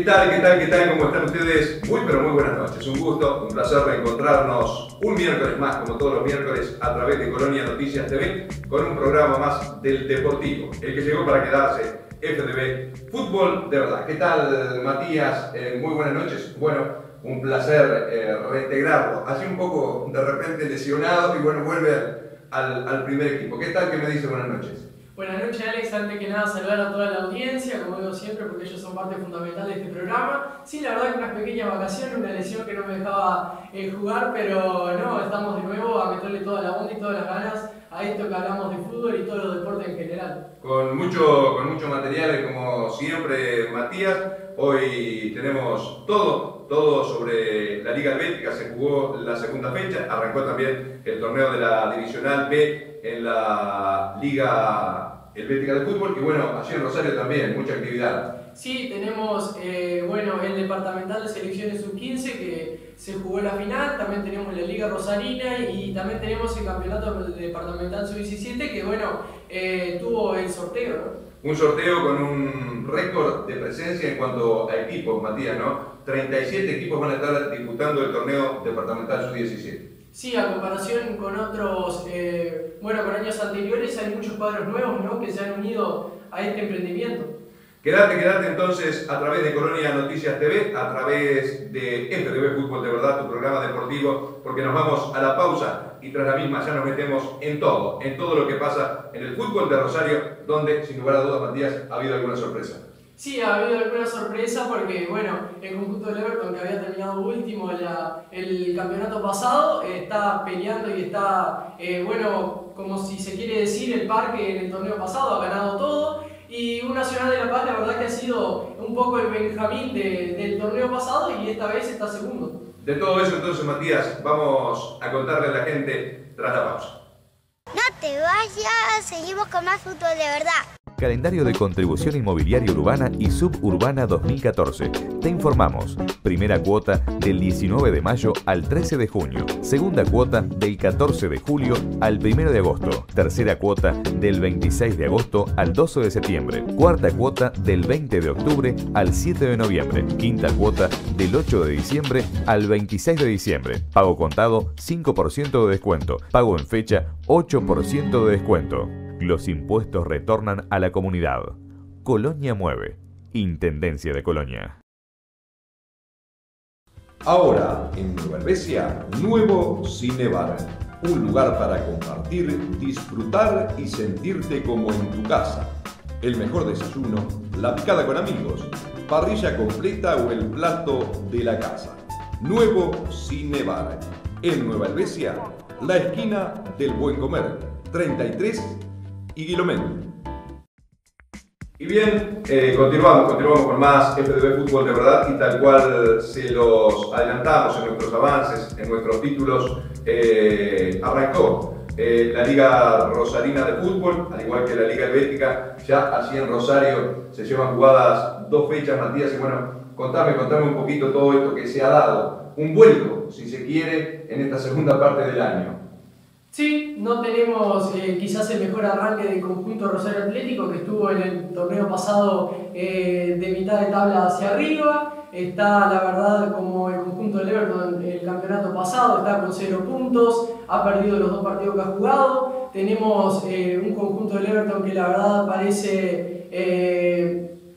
¿Qué tal, qué tal, qué tal? ¿Cómo están ustedes? Muy, pero muy buenas noches. Un gusto, un placer reencontrarnos un miércoles más, como todos los miércoles, a través de Colonia Noticias TV, con un programa más del Deportivo, el que llegó para quedarse, FDB Fútbol de verdad. ¿Qué tal, Matías? Eh, muy buenas noches. Bueno, un placer eh, reintegrarlo. Así un poco de repente lesionado y bueno, vuelve al, al primer equipo. ¿Qué tal? ¿Qué me dice? Buenas noches. Buenas noches Alex, antes que nada saludar a toda la audiencia, como digo siempre, porque ellos son parte fundamental de este programa. Sí, la verdad que unas pequeñas vacaciones, una lesión que no me dejaba eh, jugar, pero no, estamos de nuevo a meterle toda la onda y todas las ganas a esto que hablamos de fútbol y todos los deportes en general. Con mucho, con mucho material, como siempre, Matías. Hoy tenemos todo, todo sobre la Liga Helvética. Se jugó la segunda fecha, arrancó también el torneo de la Divisional B en la Liga Helvética de Fútbol. Y bueno, allí en Rosario también, mucha actividad. Sí, tenemos eh, bueno, el departamental de selecciones sub-15 que se jugó la final, también tenemos la Liga Rosarina y también tenemos el campeonato departamental sub-17 que bueno, eh, tuvo el sorteo. ¿no? Un sorteo con un récord de presencia en cuanto a equipos, Matías, ¿no? 37 equipos van a estar disputando el torneo departamental sub-17. Sí, a comparación con otros, eh, bueno, con años anteriores hay muchos cuadros nuevos ¿no? que se han unido a este emprendimiento. Quédate, quédate entonces a través de Colonia Noticias TV, a través de FTV Fútbol de Verdad, tu programa deportivo, porque nos vamos a la pausa y tras la misma ya nos metemos en todo, en todo lo que pasa en el fútbol de Rosario, donde sin lugar a dudas, Matías, ha habido alguna sorpresa. Sí, ha habido alguna sorpresa porque, bueno, el conjunto del Everton, que había terminado último el campeonato pasado, está peleando y está, eh, bueno, como si se quiere decir, el parque en el torneo pasado ha ganado todo y un Nacional de La Paz, la verdad que ha sido un poco el Benjamín del torneo pasado y esta vez está segundo. De todo eso, entonces, Matías, vamos a contarle a la gente tras la pausa. No te vayas, seguimos con más fútbol de verdad. Calendario de contribución inmobiliaria urbana y suburbana 2014. Te informamos. Primera cuota del 19 de mayo al 13 de junio. Segunda cuota del 14 de julio al 1 de agosto. Tercera cuota del 26 de agosto al 12 de septiembre. Cuarta cuota del 20 de octubre al 7 de noviembre. Quinta cuota del 8 de diciembre al 26 de diciembre. Pago contado 5% de descuento. Pago en fecha 8% de descuento. Los impuestos retornan a la comunidad. Colonia Mueve. Intendencia de Colonia. Ahora, en Nueva Helvecia, nuevo Cinebar. Un lugar para compartir, disfrutar y sentirte como en tu casa. El mejor desayuno, la picada con amigos, parrilla completa o el plato de la casa. Nuevo Cinebar. En Nueva Helvecia, la esquina del buen comer. 33 y Y bien, eh, continuamos, continuamos con más FDB Fútbol de verdad y tal cual se los adelantamos en nuestros avances, en nuestros títulos, eh, arrancó eh, la Liga Rosarina de Fútbol, al igual que la Liga Helvética, ya así en Rosario se llevan jugadas dos fechas, Matías, y bueno, contame, contame un poquito todo esto que se ha dado, un vuelco, si se quiere, en esta segunda parte del año. Sí, no tenemos eh, quizás el mejor arranque del conjunto Rosario Atlético que estuvo en el torneo pasado eh, de mitad de tabla hacia arriba. Está, la verdad, como el conjunto del Everton el campeonato pasado, está con cero puntos, ha perdido los dos partidos que ha jugado. Tenemos eh, un conjunto del Everton que la verdad parece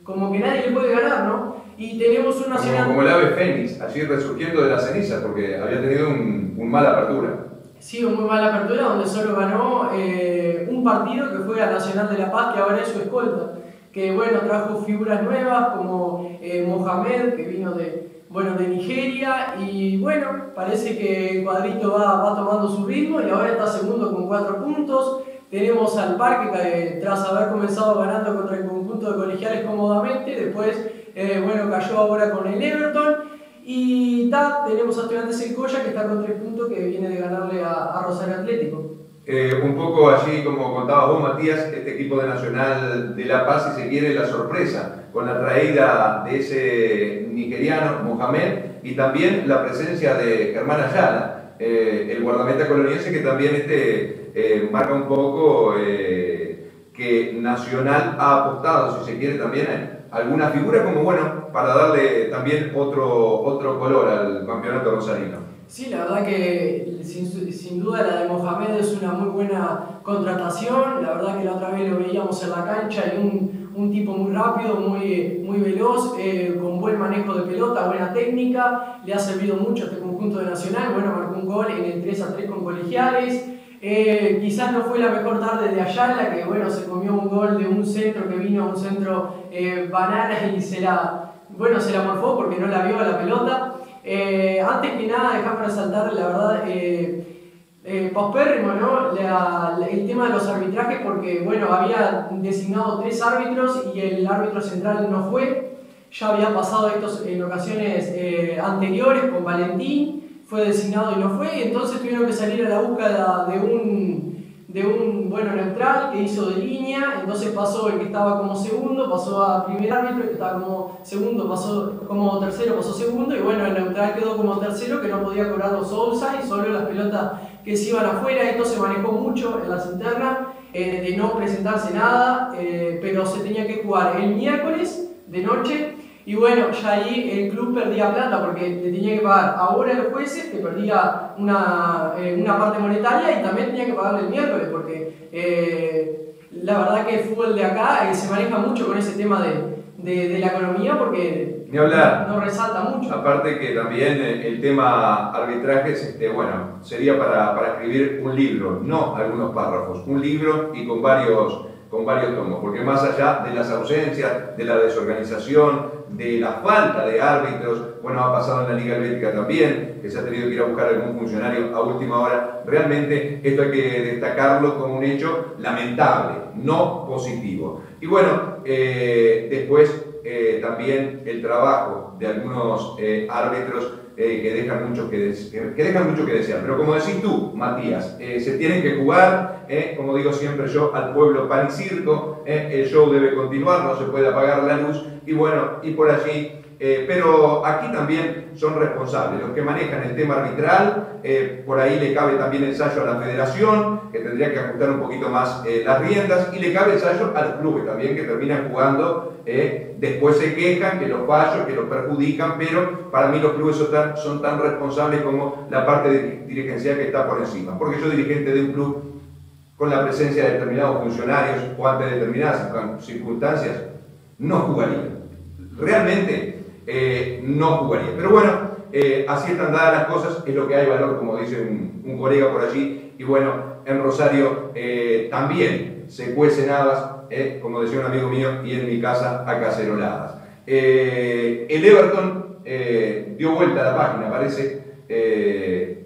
como que nadie le puede ganar, ¿no? Y tenemos un nacional. Como, el ave Fénix, así resurgiendo de las cenizas, porque había tenido un, un mala apertura. Una muy mala apertura donde solo ganó eh, un partido que fue a Nacional de La Paz, que ahora es su escolta. Que bueno, trajo figuras nuevas como eh, Mohamed, que vino de, bueno, de Nigeria. Y bueno, parece que el cuadrito va, va tomando su ritmo y ahora está segundo con cuatro puntos. Tenemos al Parque que tras haber comenzado ganando contra el conjunto de colegiales cómodamente, después eh, bueno, cayó ahora con el Everton. Y ta, tenemos a Estudiantes en Coya que está con tres puntos que viene de ganarle a, Rosario Atlético. Eh, un poco allí, como contabas vos, Matías, este equipo de Nacional de La Paz, si se quiere, la sorpresa con la traída de ese nigeriano, Mohamed, y también la presencia de Germán Ayala, eh, el guardameta coloniense que también este, eh, marca un poco que Nacional ha apostado, si se quiere, también a alguna figura como, bueno, para darle también otro, otro color al campeonato rosarino. Sí, la verdad que sin, duda la de Mohamed es una muy buena contratación. La verdad que la otra vez lo veíamos en la cancha y un, un tipo muy rápido, muy, muy veloz, eh, con buen manejo de pelota, buena técnica. Le ha servido mucho este conjunto de Nacional. Bueno, marcó un gol en el 3 a 3 con colegiales. Eh, quizás no fue la mejor tarde de Ayala, que bueno, se comió un gol de un centro que vino a un centro eh, banana y se la, bueno, se la morfó porque no la vio a la pelota. Eh, antes que nada, dejamos resaltar, la verdad, eh, eh, pospérrimo, ¿no? el tema de los arbitrajes, porque, bueno, había designado tres árbitros y el árbitro central no fue. Ya había pasado esto en ocasiones anteriores con Valentín, fue designado y no fue, y entonces tuvieron que salir a la búsqueda de un de un bueno neutral que hizo de línea, entonces pasó el que estaba como segundo, pasó a primer árbitro, el que estaba como segundo, pasó como tercero, pasó segundo, y bueno, el neutral quedó como tercero que no podía cobrar los y solo las pelotas que se iban afuera, esto se manejó mucho en las internas, eh, de no presentarse nada, eh, pero se tenía que jugar el miércoles de noche y bueno, ya ahí el club perdía plata porque le tenía que pagar ahora a los jueces, que perdía una, eh, una parte monetaria y también tenía que pagarle el miércoles porque eh, la verdad que el fútbol de acá eh, se maneja mucho con ese tema de, de, de la economía porque Ni hablar. No, resalta mucho. Aparte que también el tema arbitrajes, este, bueno, sería para, para escribir un libro, no algunos párrafos, un libro y con varios con varios tomos, porque más allá de las ausencias, de la desorganización, de la falta de árbitros, bueno, ha pasado en la Liga Helvética también, que se ha tenido que ir a buscar algún funcionario a última hora, realmente esto hay que destacarlo como un hecho lamentable, no positivo. Y bueno, eh, después eh, también el trabajo de algunos eh, árbitros eh, que, dejan mucho que, que, dejan mucho que desear. Pero como decís tú, Matías, se tienen que jugar, como digo siempre yo, al pueblo pan y circo, el show debe continuar, no se puede apagar la luz, y bueno, y por allí eh, pero aquí también son responsables los que manejan el tema arbitral, eh, por ahí le cabe también ensayo a la federación, que tendría que ajustar un poquito más eh, las riendas, y le cabe ensayo a los también, que terminan jugando, después se quejan, que los fallos, que los perjudican, pero para mí los clubes son tan, son tan responsables como la parte de dirigencial que está por encima, porque yo dirigente de un club con la presencia de determinados funcionarios o ante determinadas circunstancias, no jugaría. Realmente eh, no jugaría. Pero bueno, eh, así están dadas las cosas, es lo que hay valor, como dice un, colega por allí. Y bueno, en Rosario eh, también se cuecen habas, como decía un amigo mío, y en mi casa a caceroladas. el Everton dio vuelta a la página, parece,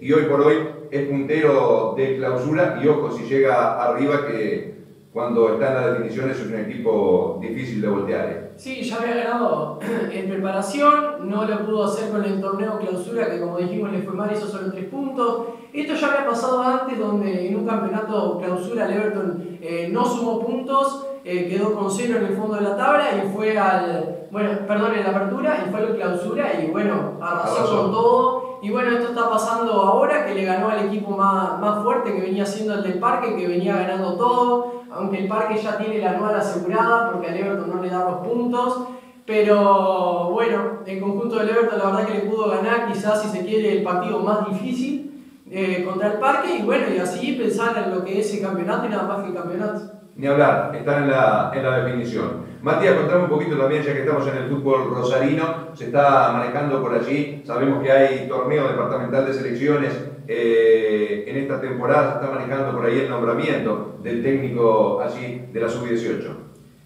y hoy por hoy es puntero de clausura y ojo si llega arriba que cuando está en las definiciones es un equipo difícil de voltear. ¿eh? Sí, ya había ganado en preparación, no lo pudo hacer con el torneo clausura, que como dijimos le fue mal, hizo solo tres puntos. Esto ya había pasado antes, donde en un campeonato clausura el Everton eh, no sumó puntos, eh, quedó con cero en el fondo de la tabla y fue al, bueno, perdón, en la apertura y fue a la clausura y bueno, arrasó con todo. Y bueno, esto está pasando ahora, que le ganó al equipo más, más fuerte, que venía siendo el del Parque, que venía ganando todo aunque el Parque ya tiene la anual asegurada porque al Everton no le da los puntos. Pero bueno, el conjunto del Everton la verdad que le pudo ganar quizás si se quiere el partido más difícil eh, contra el Parque y bueno, y así pensar en lo que es el campeonato y nada más que el campeonato. Ni hablar, están en la, en la definición. Matías, contame un poquito también, ya que estamos en el fútbol rosarino, se está manejando por allí, sabemos que hay torneo departamental de selecciones eh, en esta temporada, se está manejando por ahí el nombramiento del técnico allí de la sub-18.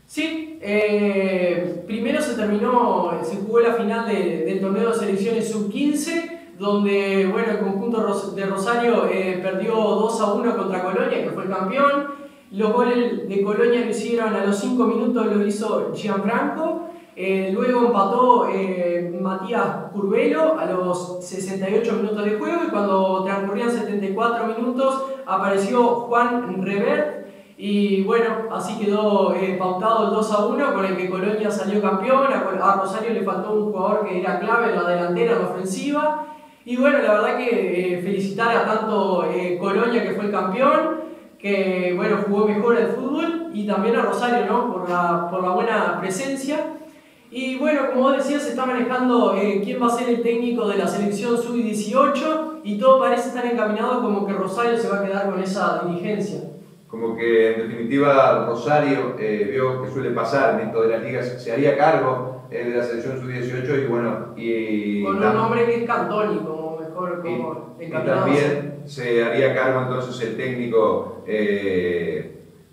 Sí, eh, primero se terminó, se jugó la final del torneo de selecciones sub-15, donde bueno, el conjunto de Rosario eh, perdió 2 a 1 contra Colonia, que fue el campeón. Los goles de Colonia lo hicieron a los 5 minutos, lo hizo Gianfranco. Eh, luego empató eh, Matías Curvelo a los 68 minutos de juego y cuando transcurrían 74 minutos apareció Juan Revert y bueno, así quedó eh, pautado el 2 a 1 con el que Colonia salió campeón. A, Rosario le faltó un jugador que era clave en la delantera, en la ofensiva. Y bueno, la verdad que felicitar a tanto Colonia que fue el campeón que bueno, jugó mejor el fútbol, y también a Rosario, ¿no? Por la, por la buena presencia. Y bueno, como vos decías, se está manejando eh, quién va a ser el técnico de la selección sub-18 y todo parece estar encaminado como que Rosario se va a quedar con esa dirigencia. Como que en definitiva Rosario eh, vio que suele pasar dentro de las ligas, se haría cargo eh, de la selección sub-18 y bueno... Y, con un nombre que es Cantoni, y, y también se haría cargo entonces el técnico...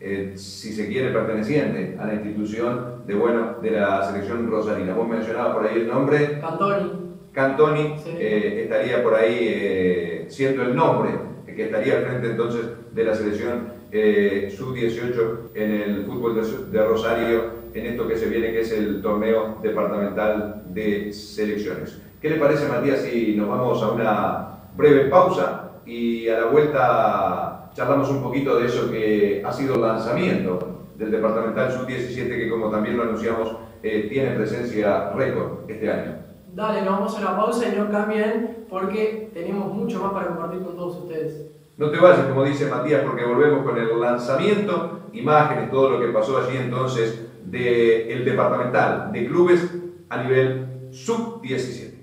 Eh, si se quiere, perteneciente a la institución de, bueno, de la selección rosarina. Vos mencionabas por ahí el nombre. Cantoni. Cantoni eh, estaría por ahí eh, siendo el nombre que estaría al frente entonces de la selección sub-18 en el fútbol de, de, Rosario, en esto que se viene, que es el torneo departamental de selecciones. ¿Qué le parece, Matías, si nos vamos a una breve pausa y a la vuelta charlamos un poquito de eso que ha sido el lanzamiento del Departamental Sub-17, que como también lo anunciamos, eh, tiene presencia récord este año. Dale, nos vamos a una pausa y no cambien porque tenemos mucho más para compartir con todos ustedes. No te vayas, como dice Matías, porque volvemos con el lanzamiento, imágenes, todo lo que pasó allí entonces del departamental de clubes a nivel sub-17.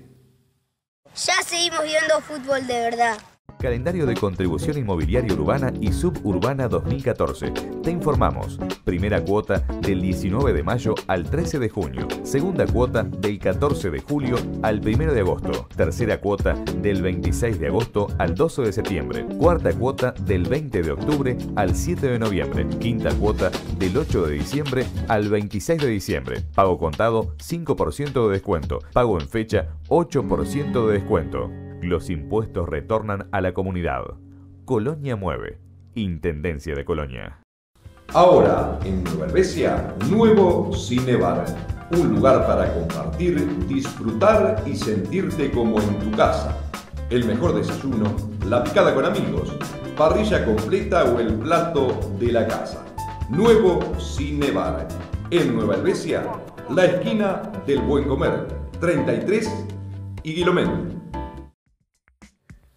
Ya seguimos viendo fútbol de verdad. Calendario de contribución inmobiliaria urbana y suburbana 2014. Te informamos. Primera cuota del 19 de mayo al 13 de junio. Segunda cuota del 14 de julio al 1 de agosto. Tercera cuota del 26 de agosto al 12 de septiembre. Cuarta cuota del 20 de octubre al 7 de noviembre. Quinta cuota del 8 de diciembre al 26 de diciembre. Pago contado 5% de descuento. Pago en fecha 8% de descuento. Los impuestos retornan a la comunidad. Colonia Mueve. Intendencia de Colonia. Ahora, en Nueva Helvecia, nuevo Cinebar. Un lugar para compartir, disfrutar y sentirte como en tu casa. El mejor desayuno, la picada con amigos, parrilla completa o el plato de la casa. Nuevo Cinebar. En Nueva Helvecia, la esquina del Buen Comer, 33 y Guilomén.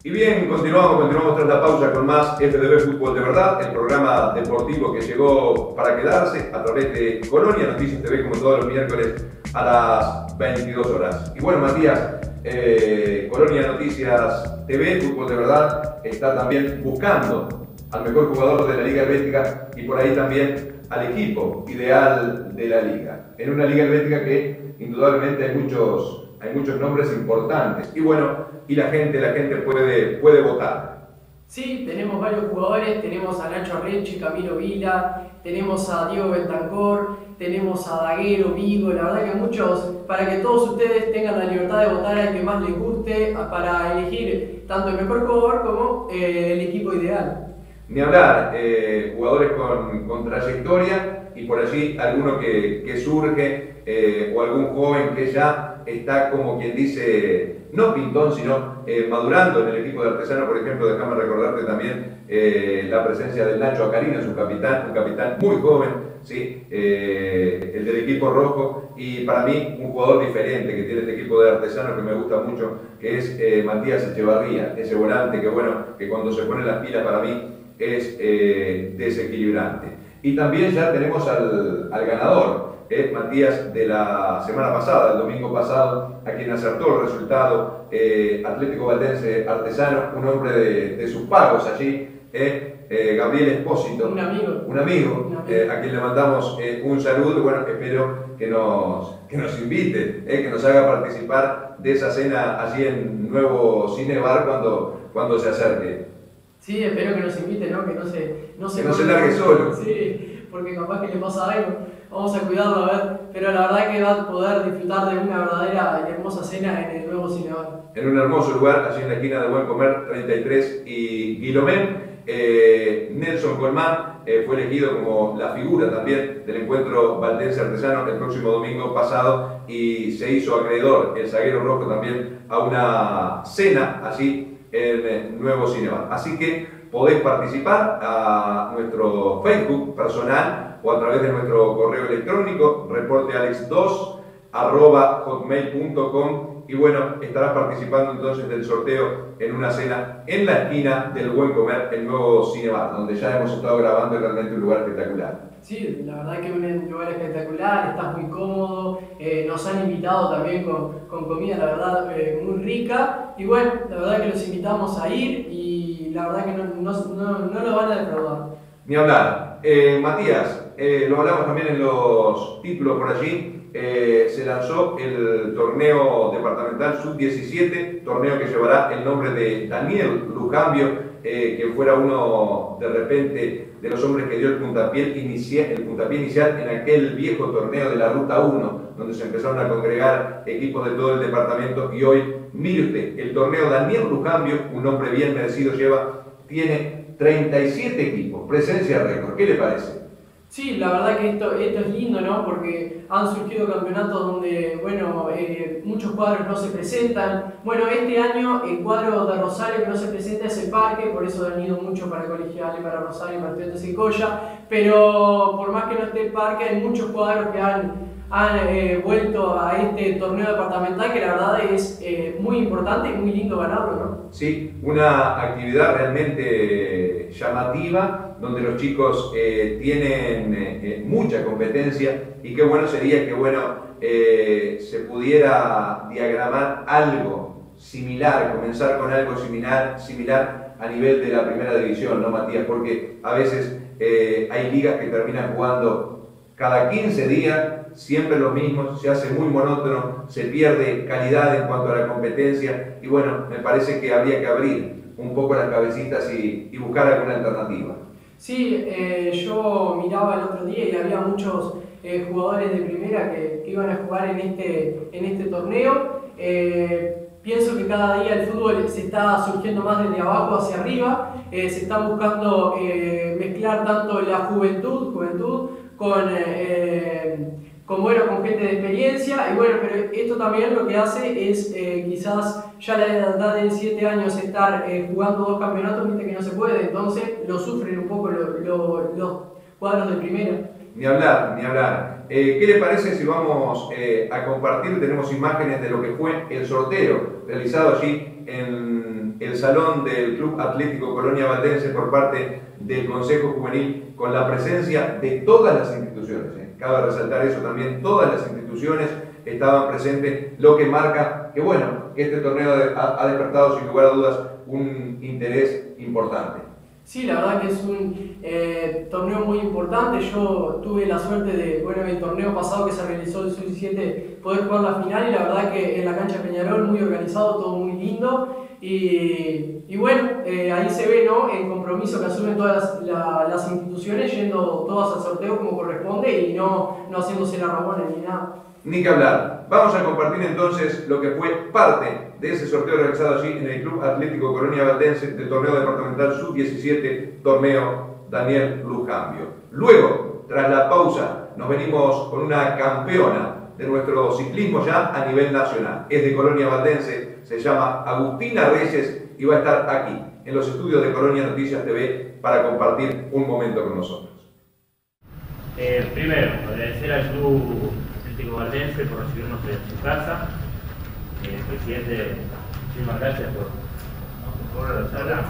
Y bien, continuamos, continuamos tras la pausa con más FDB Fútbol de Verdad, el programa deportivo que llegó para quedarse a través de Colonia Noticias TV como todos los miércoles a las 22 horas. Y bueno, Matías, eh, Colonia Noticias TV, Fútbol de Verdad, está también buscando al mejor jugador de la Liga Helvética y por ahí también al equipo ideal de la liga. En una Liga Helvética que indudablemente hay muchos, hay muchos nombres importantes. Y bueno, y la gente, la gente puede, puede votar. Sí, tenemos varios jugadores, tenemos a Nacho Arrechi, Camilo Vila, tenemos a Diego Bentancor, tenemos a Daguero, Vigo, la verdad que muchos, para que todos ustedes tengan la libertad de votar al que más les guste, para elegir tanto el mejor jugador como eh, el equipo ideal. Ni hablar, eh, jugadores con, con, trayectoria y por allí alguno que, que surge eh, o algún joven que ya está como quien dice no pintón, sino eh, madurando en el equipo de Artesano, por ejemplo, déjame recordarte también eh, la presencia del Nacho Acarina, su capitán, un capitán muy joven, ¿sí? El del equipo rojo, y para mí un jugador diferente que tiene este equipo de Artesano que me gusta mucho, que es Matías Echevarría, ese volante que bueno, que cuando se pone las pilas para mí es desequilibrante. Y también ya tenemos al, al ganador, es Matías de la semana pasada, el domingo pasado, a quien acertó el resultado, eh, Atlético Valdense Artesano, un hombre de, sus pagos allí, eh, eh, Gabriel Espósito. Un amigo. Un amigo, a quien le mandamos un saludo bueno, espero que nos, que nos invite, que nos haga participar de esa cena allí en Nuevo Cinebar cuando, cuando se acerque. Sí, espero que nos invite, ¿no? Que no se, no se, que no se largue solo. Sí, porque capaz que le pasa algo vamos a cuidarlo a ver, pero la verdad que va a poder disfrutar de una verdadera y hermosa cena en el nuevo Cinebar. En un hermoso lugar, allí en la esquina de Buen Comer 33 y Guilomén. Eh, Nelson Colmán eh, fue elegido como la figura también del encuentro Valdense Artesano el próximo domingo pasado y se hizo acreedor el zaguero rojo también a una cena en el nuevo Cinebar. Así que podéis participar a nuestro Facebook personal o a través de nuestro correo electrónico reportealex2 hotmail.com y bueno, estarás participando entonces del sorteo en una cena en la esquina del Buen Comer, el nuevo Cinebar, donde ya hemos estado grabando realmente un lugar espectacular. Sí, la verdad que un lugar espectacular, estás muy cómodo, eh, nos han invitado también con, con comida, la verdad, eh, muy rica. Y bueno, la verdad que los invitamos a ir y la verdad que no, no, no, no lo van a defraudar. Ni hablar. Eh, Matías, lo hablamos también en los títulos por allí, se lanzó el torneo departamental sub-17, torneo que llevará el nombre de Daniel Lucambio, que fuera uno de repente de los hombres que dio el puntapié, inicial, el puntapié inicial en aquel viejo torneo de la Ruta 1, donde se empezaron a congregar equipos de todo el departamento y hoy, mire usted, el torneo Daniel Lujambio, un hombre bien merecido lleva, tiene 37 equipos, presencia récord, ¿qué le parece? Sí, la verdad que esto, esto es lindo, ¿no? Porque han surgido campeonatos donde, bueno, eh, muchos cuadros no se presentan. Bueno, este año el cuadro de Rosario que no se presenta es el parque, por eso han ido mucho para Colegiales, para Rosario, para Estudiantes y Colla. Pero por más que no esté el parque, hay muchos cuadros que han han eh, vuelto a este torneo departamental que la verdad es eh, muy importante y muy lindo ganarlo, ¿no? Sí, una actividad realmente llamativa donde los chicos eh, tienen mucha competencia y qué bueno sería que bueno se pudiera diagramar algo similar, comenzar con algo similar, similar a nivel de la primera división, ¿no Matías? Porque a veces hay ligas que terminan jugando cada 15 días siempre lo mismo, se hace muy monótono, se pierde calidad en cuanto a la competencia y bueno, me parece que habría que abrir un poco las cabecitas y, buscar alguna alternativa. Sí, eh, yo miraba el otro día y había muchos eh, jugadores de primera que, iban a jugar en este, en este torneo. Eh, pienso que cada día el fútbol se está surgiendo más desde abajo hacia arriba, se están buscando mezclar tanto la juventud, juventud con con, bueno, con gente de experiencia, y bueno, pero esto también lo que hace es eh, quizás ya a la edad de 7 años estar eh, jugando dos campeonatos, viste que no se puede, entonces lo sufren un poco los cuadros de primera. Ni hablar, ni hablar. Eh, ¿Qué le parece si vamos a compartir? Tenemos imágenes de lo que fue el sorteo realizado allí en el salón del Club Atlético Colonia Valdense por parte del Consejo Juvenil con la presencia de todas las instituciones. Cabe resaltar eso también, todas las instituciones estaban presentes, lo que marca que bueno, este torneo ha, despertado sin lugar a dudas un interés importante. Sí, la verdad que es un eh, torneo muy importante. Yo tuve la suerte de, bueno, en el torneo pasado que se realizó el Sub-17, poder jugar la final y la verdad que en la cancha muy organizado, todo muy lindo. Y, y bueno, eh, ahí se ve ¿no? el compromiso que asumen todas las, instituciones yendo todas al sorteo como corresponde y no, no haciéndose la ramones ni nada. Ni que hablar. Vamos a compartir entonces lo que fue parte de ese sorteo realizado allí en el Club Atlético Colonia Valdense del torneo departamental Sub-17, torneo Daniel Lujambio. Luego, tras la pausa, nos venimos con una campeona de nuestro ciclismo ya a nivel nacional. Es de Colonia Valdense, se llama Agustina Reyes y va a estar aquí, en los estudios de Colonia Noticias TV, para compartir un momento con nosotros. Eh, primero, agradecer al Club Atlético Valdense por recibirnos en su casa. Eh, presidente, muchísimas gracias por, por la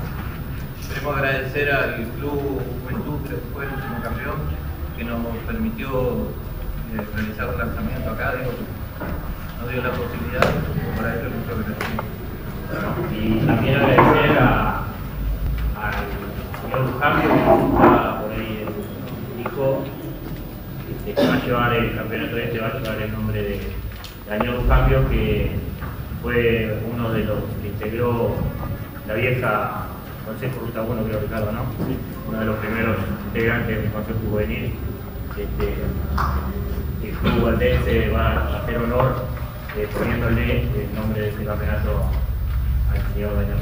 Queremos agradecer al Club Juventud, que fue el último campeón, que nos permitió realizar un lanzamiento acá, digo, no dio la posibilidad, para eso mucho que Y también agradecer a, al señor Lujambio, que está por ahí el hijo, este, que va a llevar el campeonato este, va a llevar el nombre de Daniel Lujambio, que fue uno de los que integró la vieja Consejo Ruta 1, creo Ricardo, ¿no? Uno de los primeros integrantes del Consejo Juvenil. Este, el Club Valdense va a hacer honor eh, poniéndole el nombre de este campeonato al señor Daniel.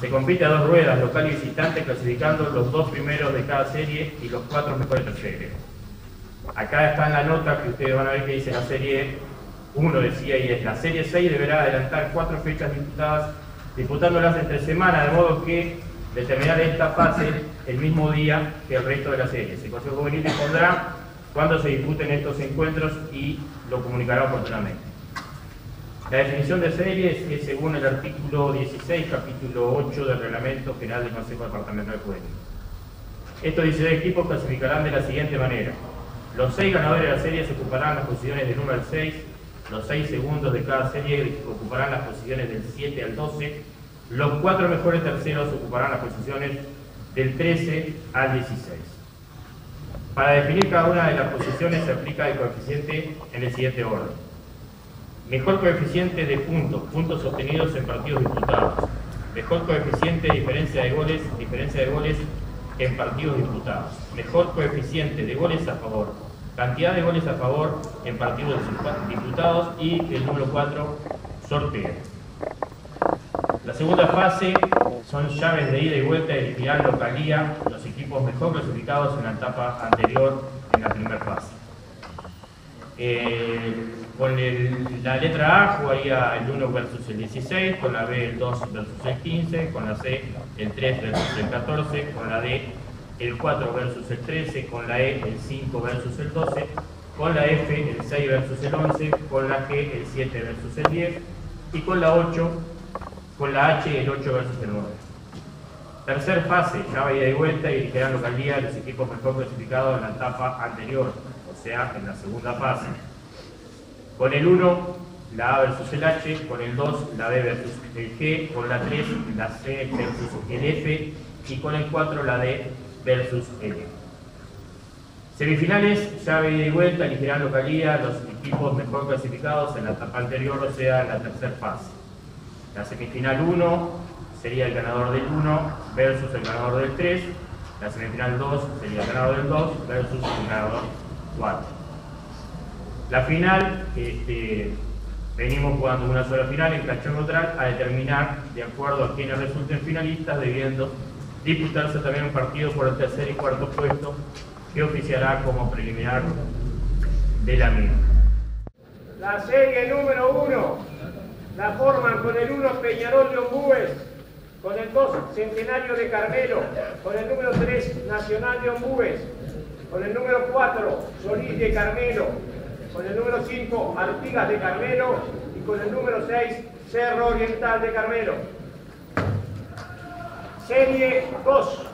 Se compite a dos ruedas, local y visitante, clasificando los dos primeros de cada serie y los cuatro mejores terceros. Acá está en la nota que ustedes van a ver que dice la serie 1, decía, y es la serie 6 deberá adelantar cuatro fechas disputadas, disputándolas entre semanas, de modo que determinar esta fase el mismo día que el resto de la serie. El Consejo Juvenil dispondrá cuando se disputen estos encuentros y lo comunicará oportunamente. La definición de series es según el artículo 16, capítulo 8 del Reglamento General del Consejo Departamental de Juvenil. Estos 16 equipos clasificarán de la siguiente manera. Los 6 ganadores de la serie se ocuparán las posiciones del 1 al 6, los 6 segundos de cada serie ocuparán las posiciones del 7 al 12, los 4 mejores terceros ocuparán las posiciones del 13 al 16. Para definir cada una de las posiciones se aplica el coeficiente en el siguiente orden. Mejor coeficiente de puntos, puntos obtenidos en partidos disputados. Mejor coeficiente de diferencia de goles, diferencia de goles en partidos disputados. Mejor coeficiente de goles a favor. Cantidad de goles a favor en partidos disputados y el número 4, sorteo. La segunda fase son llaves de ida y vuelta y elegirán localía equipos mejor clasificados en la etapa anterior en la primera fase. Eh, con la letra A jugaría el 1 versus el 16, con la B el 2 versus el 15, con la C el 3 versus el 14, con la D el 4 versus el 13, con la E el 5 versus el 12, con la F el 6 versus el 11, con la G el 7 versus el 10 y con la 8, con la H el 8 versus el 9. Tercer fase, llave ida y vuelta y dirigirán localidad los equipos mejor clasificados en la etapa anterior, o sea, en la segunda fase. Con el 1, la A versus el H, con el 2, la B versus el G, con la 3, la C versus el F y con el 4, la D versus el E. Semifinales, llave y vuelta, elegirán localía los equipos mejor clasificados en la etapa anterior, o sea, en la tercera fase. La semifinal 1 sería el ganador del 1 versus el ganador del 3. La semifinal 2 sería el ganador del 2 versus el ganador 4. La final, este, venimos jugando una sola final en cancha neutral a determinar, de acuerdo a quienes resulten finalistas, debiendo disputarse también un partido por el tercer y cuarto puesto que oficiará como preliminar de la misma. La serie número uno la forman con el 1 Peñarol de Ombúes, con el 2 Centenario de Carmelo, con el número 3 Nacional de Ombúes, con el número 4 Solís de Carmelo, con el número 5 Artigas de Carmelo. Y con el número 6 Cerro Oriental de Carmelo. Serie 2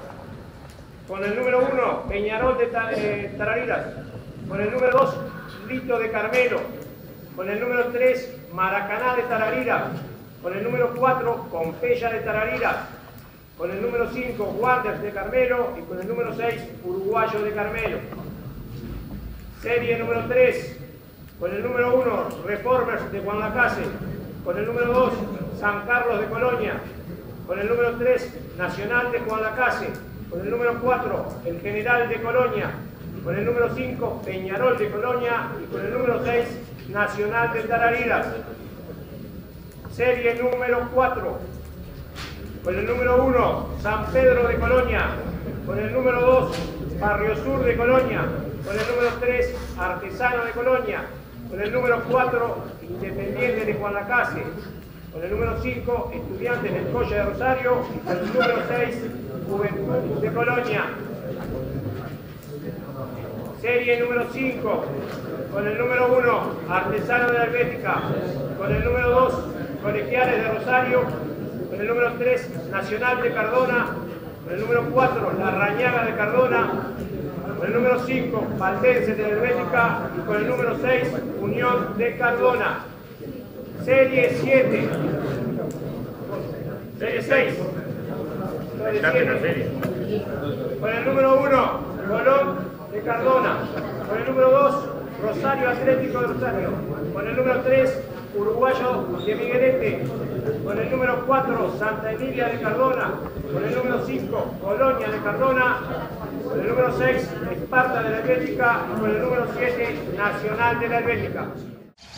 con el número 1 Peñarol de eh, Tarariras, con el número 2 Lito de Carmelo, con el número 3 Maracaná de Tarariras, con el número 4 Pompeya de Tarariras, con el número 5 Wanderers de Carmelo. Y con el número 6 Uruguayo de Carmelo. Serie número 3 con el número 1, Reformers de Guadalacase, con el número 2, San Carlos de Colonia, con el número 3, Nacional de Guadalacase, con el número 4, el General de Colonia, con el número 5, Peñarol de Colonia. Y con el número 6, Nacional de Tarariras. Serie número 4, con el número 1, San Pedro de Colonia, con el número 2, Barrio Sur de Colonia, con el número 3, Artesano de Colonia, con el número 4, Independiente de Guadalacase. Con el número 5, Estudiantes del Coche de Rosario. Con el número 6, Juventud de Colonia. Serie número 5, con el número 1, Artesano de la Helvética. Con el número 2, Colegiales de Rosario. Con el número 3, Nacional de Cardona. Con el número 4, La Rañaga de Cardona con el número 5, Valdense de Helvética y con el número 6, Unión de Cardona. Serie 7. Serie 6. Serie 7. Con el número 1, Colón de Cardona. Con el número 2, Rosario Atlético de Rosario. Con el número 3, Uruguayo de Miguelete. Con el número 4, Santa Emilia de Cardona. Con el número 5, Colonia de Cardona con el número 6, Esparta de la Helvética, y con el número 7, Nacional de la Helvética.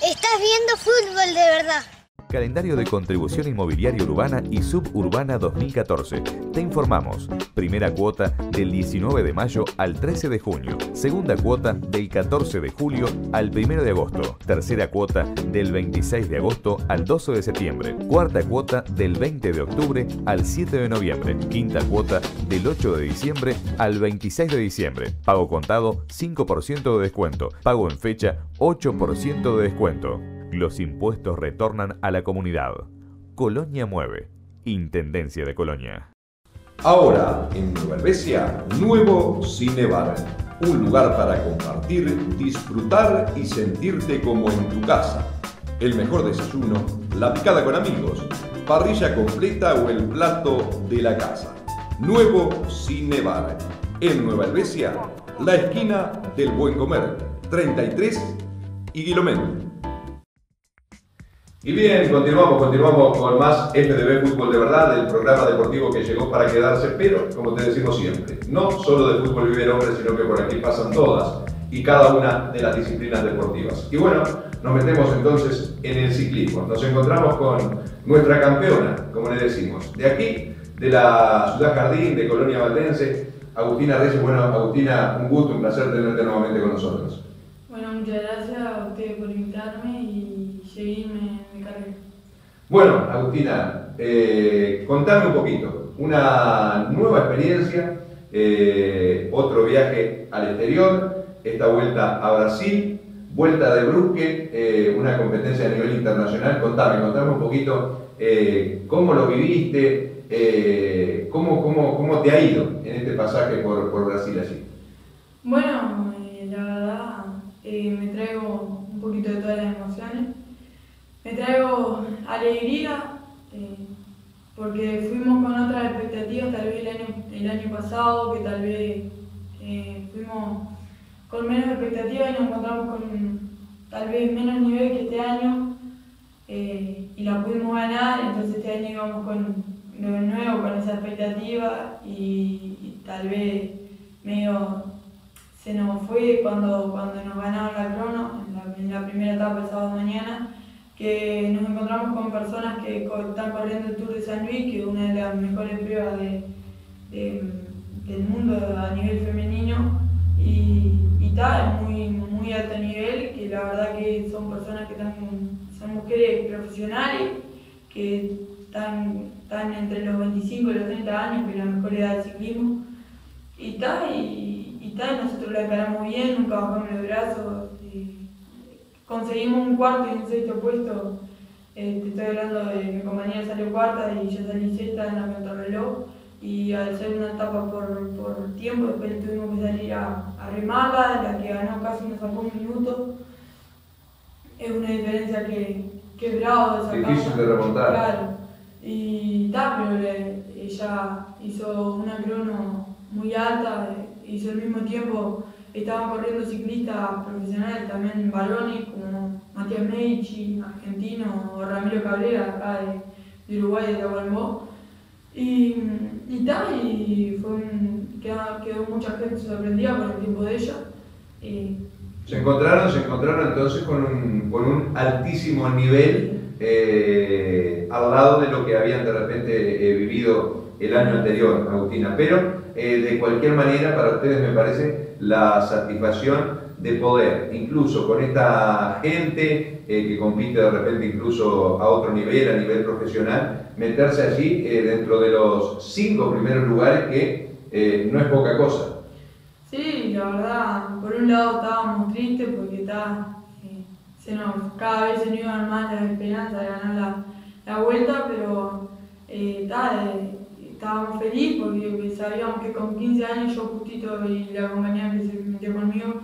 Estás viendo fútbol de verdad. Calendario de contribución inmobiliaria urbana y suburbana 2014. Te informamos. Primera cuota del 19 de mayo al 13 de junio. Segunda cuota del 14 de julio al 1 de agosto. Tercera cuota del 26 de agosto al 12 de septiembre. Cuarta cuota del 20 de octubre al 7 de noviembre. Quinta cuota del 8 de diciembre al 26 de diciembre. Pago contado 5% de descuento. Pago en fecha 8% de descuento. Los impuestos retornan a la comunidad. Colonia Mueve. Intendencia de Colonia. Ahora, en Nueva Helvecia, nuevo Cinebar. Un lugar para compartir, disfrutar y sentirte como en tu casa. El mejor desayuno, la picada con amigos, parrilla completa o el plato de la casa. Nuevo Cinebar. En Nueva Helvecia, la esquina del Buen Comer, 33 y Guilomén. Y bien, continuamos, continuamos con más FDB Fútbol de Verdad, el programa deportivo que llegó para quedarse, pero como te decimos siempre, no solo de fútbol vive el hombre, sino que por aquí pasan todas y cada una de las disciplinas deportivas. Y bueno, nos metemos entonces en el ciclismo. Nos encontramos con nuestra campeona, como le decimos, de aquí, de la Ciudad Jardín, de Colonia Valdense, Agustina Reyes. Bueno, Agustina, un gusto, un placer tenerte nuevamente con nosotros. Bueno, muchas gracias a ustedes por invitarme y seguirme. Bueno, Agustina, eh, contame un poquito. Una nueva experiencia, eh, otro viaje al exterior, esta vuelta a Brasil, vuelta de Brusque, eh, una competencia a nivel internacional. Contame, contame un poquito cómo lo viviste, cómo, cómo, cómo, te ha ido en este pasaje por, por Brasil allí. Bueno, la verdad me traigo un poquito de todas las emociones. Me traigo alegría eh, porque fuimos con otras expectativas tal vez el año, el año pasado, que tal vez eh, fuimos con menos expectativas y nos encontramos con tal vez menos nivel que este año eh, y la pudimos ganar, entonces este año íbamos con, de nuevo con esa expectativa y, tal vez medio se nos fue cuando, cuando nos ganaron la crono en la, en la primera etapa el sábado mañana, que nos encontramos con personas que están corriendo el Tour de San Luis, que es una de las mejores pruebas de, de- del mundo a nivel femenino, y, y está, es muy, muy alto nivel, que la verdad que son personas que están, son mujeres profesionales, que están, están entre los 25 y los 30 años, que es la mejor edad del ciclismo. Y está, y, y está, nosotros la encaramos bien, nunca bajamos los brazos. Conseguimos un cuarto y un sexto puesto. Eh, te estoy hablando de mi compañera salió cuarta y yo salí sexta en la contrarreloj. Y al ser una etapa por, por tiempo, después tuvimos que salir a, a remarla, la que ganó casi nos sacó un minuto. Es una diferencia que, que bravo de. Difícil de remontar. Claro. Y está, pero le- ella hizo una crono muy alta, eh, hizo al mismo tiempo, estaban corriendo ciclistas profesionales también varones como Matías Medici, argentino, o Ramiro Cabrera, acá de, Uruguay, de Tahualmbó. Y, y ta, y fue un- quedó, mucha gente sorprendida por el tiempo de ella. Y, Se encontraron, se encontraron entonces con un, con un altísimo nivel eh, al lado de lo que habían de repente eh, vivido el año anterior, Agustina. Pero eh, de cualquier manera, para ustedes me parece la satisfacción de poder, incluso con esta gente eh, que compite de repente incluso a otro nivel, a nivel profesional, meterse allí eh, dentro de los cinco primeros lugares que eh, no es poca cosa. Sí, la verdad, por un lado estábamos tristes porque está, eh, se nos, cada vez se nos iban más las esperanzas de ganar la, la vuelta, pero eh, está, eh, estábamos felices porque sabíamos que con 15 años yo justito y la compañera que se metió conmigo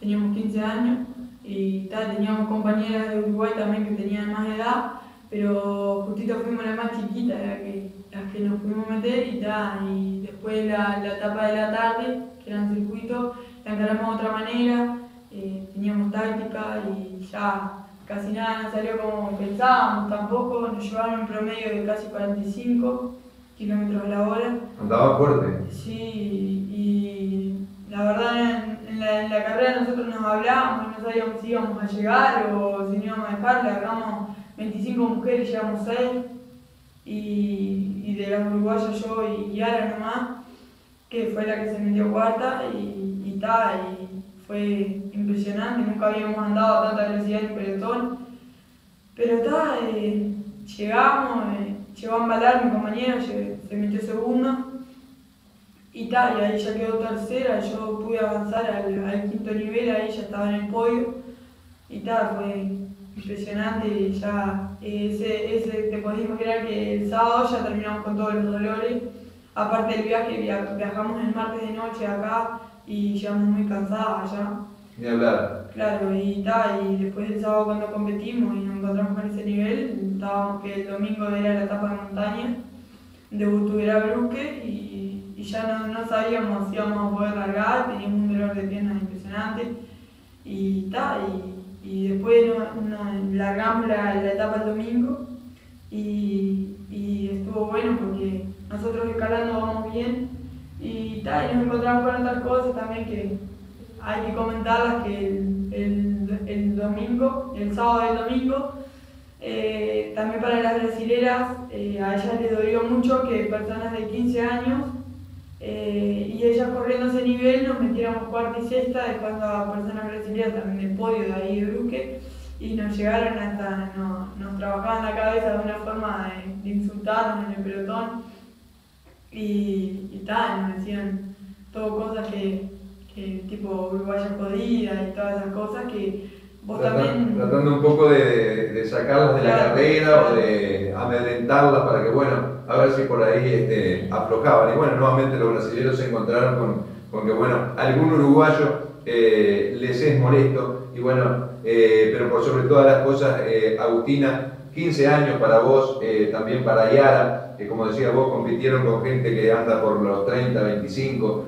teníamos 15 años y ta, teníamos compañeras de Uruguay también que tenían más edad, pero justito fuimos la más chiquita, la que, las que nos pudimos meter y, ta, y después la, la etapa de la tarde, que era un circuito, la encaramos de otra manera, eh, teníamos táctica y ya casi nada nos salió como pensábamos tampoco, nos llevaron un promedio de casi 45 kilómetros a la hora. Andaba fuerte. Sí, y la verdad en, en la, en la carrera nosotros nos hablábamos y no sabíamos si íbamos a llegar o si no íbamos a dejar, largamos 25 mujeres y llegamos 6 y, y de las uruguayas yo y Yara nomás, que fue la que se metió cuarta y, y ta, y fue impresionante, nunca habíamos andado a tanta velocidad en pelotón, pero está, eh, llegamos, eh, llegó a embalar mi compañero, lle- se metió segundo y tal, y ahí ya quedó tercera, yo pude avanzar al, quinto nivel, ahí ya estaba en el podio y tal, fue, impresionante. Ya eh, ese, ese, te podés imaginar que el sábado ya terminamos con todos los dolores. Aparte del viaje, viajamos el martes de noche acá y llegamos muy cansadas allá. Ni hablar. Claro, y, ta, y después del sábado cuando competimos y nos encontramos con ese nivel, estábamos que el domingo era la etapa de montaña, debutó era Brusque y, y ya no, no, sabíamos si íbamos a poder largar, teníamos un dolor de piernas impresionante y, ta, y, y después no, largamos la, la, etapa el domingo y, y estuvo bueno porque nosotros escalando vamos bien y, ta, y nos encontramos con otras cosas también que hay que comentarlas que el, el, domingo, el sábado del domingo, eh, también para las brasileras, eh, a ellas les dolió mucho que personas de 15 años eh, y ellas corriendo ese nivel nos metiéramos cuarta y sexta, dejando a personas brasileñas también de podio de ahí de Brusque y nos llegaron hasta, nos trabajaban la cabeza de una forma de, insultarnos en el pelotón y, y tal, nos decían todo cosas que tipo uruguaya jodida y todas esas cosas que vos también... Tratando un poco de, de sacarlas de la carrera o de amedrentarlas para que, bueno, a ver si por ahí este, aflojaban. Y bueno, nuevamente los brasileños se encontraron con, con que, bueno, algún uruguayo eh, les es molesto. Y bueno, eh, pero por sobre todas las cosas, eh, Agustina, 15 años para vos, también para Yara, que como decía vos, compitieron con gente que anda por los 30, 25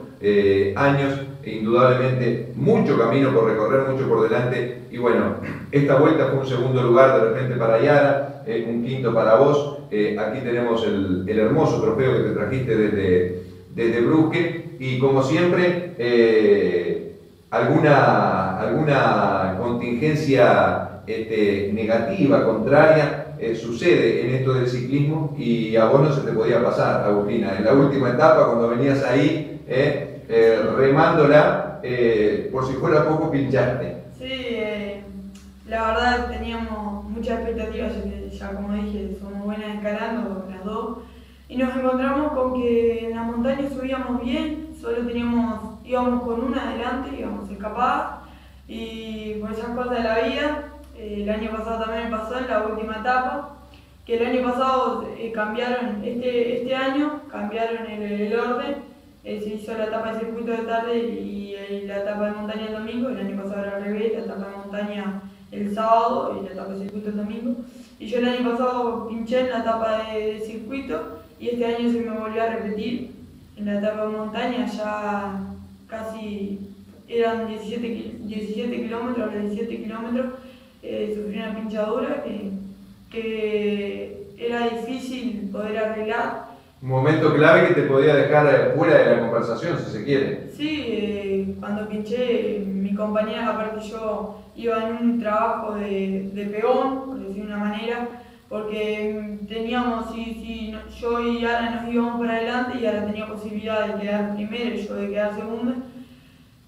años indudablemente mucho camino por recorrer, mucho por delante. Y bueno, esta vuelta fue un segundo lugar de repente para Yara, eh, un quinto para vos. Eh, aquí tenemos el, hermoso trofeo que te trajiste desde, desde Brusque. Y como siempre, eh, alguna, alguna contingencia este, negativa, contraria, sucede en esto del ciclismo y a vos no se te podía pasar, Agustina. En la última etapa, cuando venías ahí, remándola, eh, por si fuera poco pinchaste. Sí, eh, la verdad teníamos muchas expectativas, ya, como dije, somos buenas escalando las dos, y nos encontramos con que en la montaña subíamos bien, solo teníamos, íbamos con una adelante, íbamos escapadas, y por esas cosas de la vida, el año pasado también pasó en la última etapa, que el año pasado cambiaron, este, este año cambiaron el orden eh, se hizo la etapa de circuito de tarde y, la etapa de montaña el domingo, el año pasado era al revés, la etapa de montaña el sábado y la etapa de circuito el domingo. Y yo el año pasado pinché en la etapa de, circuito y este año se me volvió a repetir. En la etapa de montaña ya casi eran 17, 17 kilómetros, 17 kilómetros, eh, sufrí una pinchadura que, que era difícil poder arreglar un momento clave que te podía dejar fuera de la conversación, si se quiere. Sí, eh, cuando pinché, mi compañera, aparte yo iba en un trabajo de, de peón, por decir una manera, porque teníamos, si, si yo y Ara nos íbamos para adelante y Ara tenía posibilidad de quedar primero y yo de quedar segunda.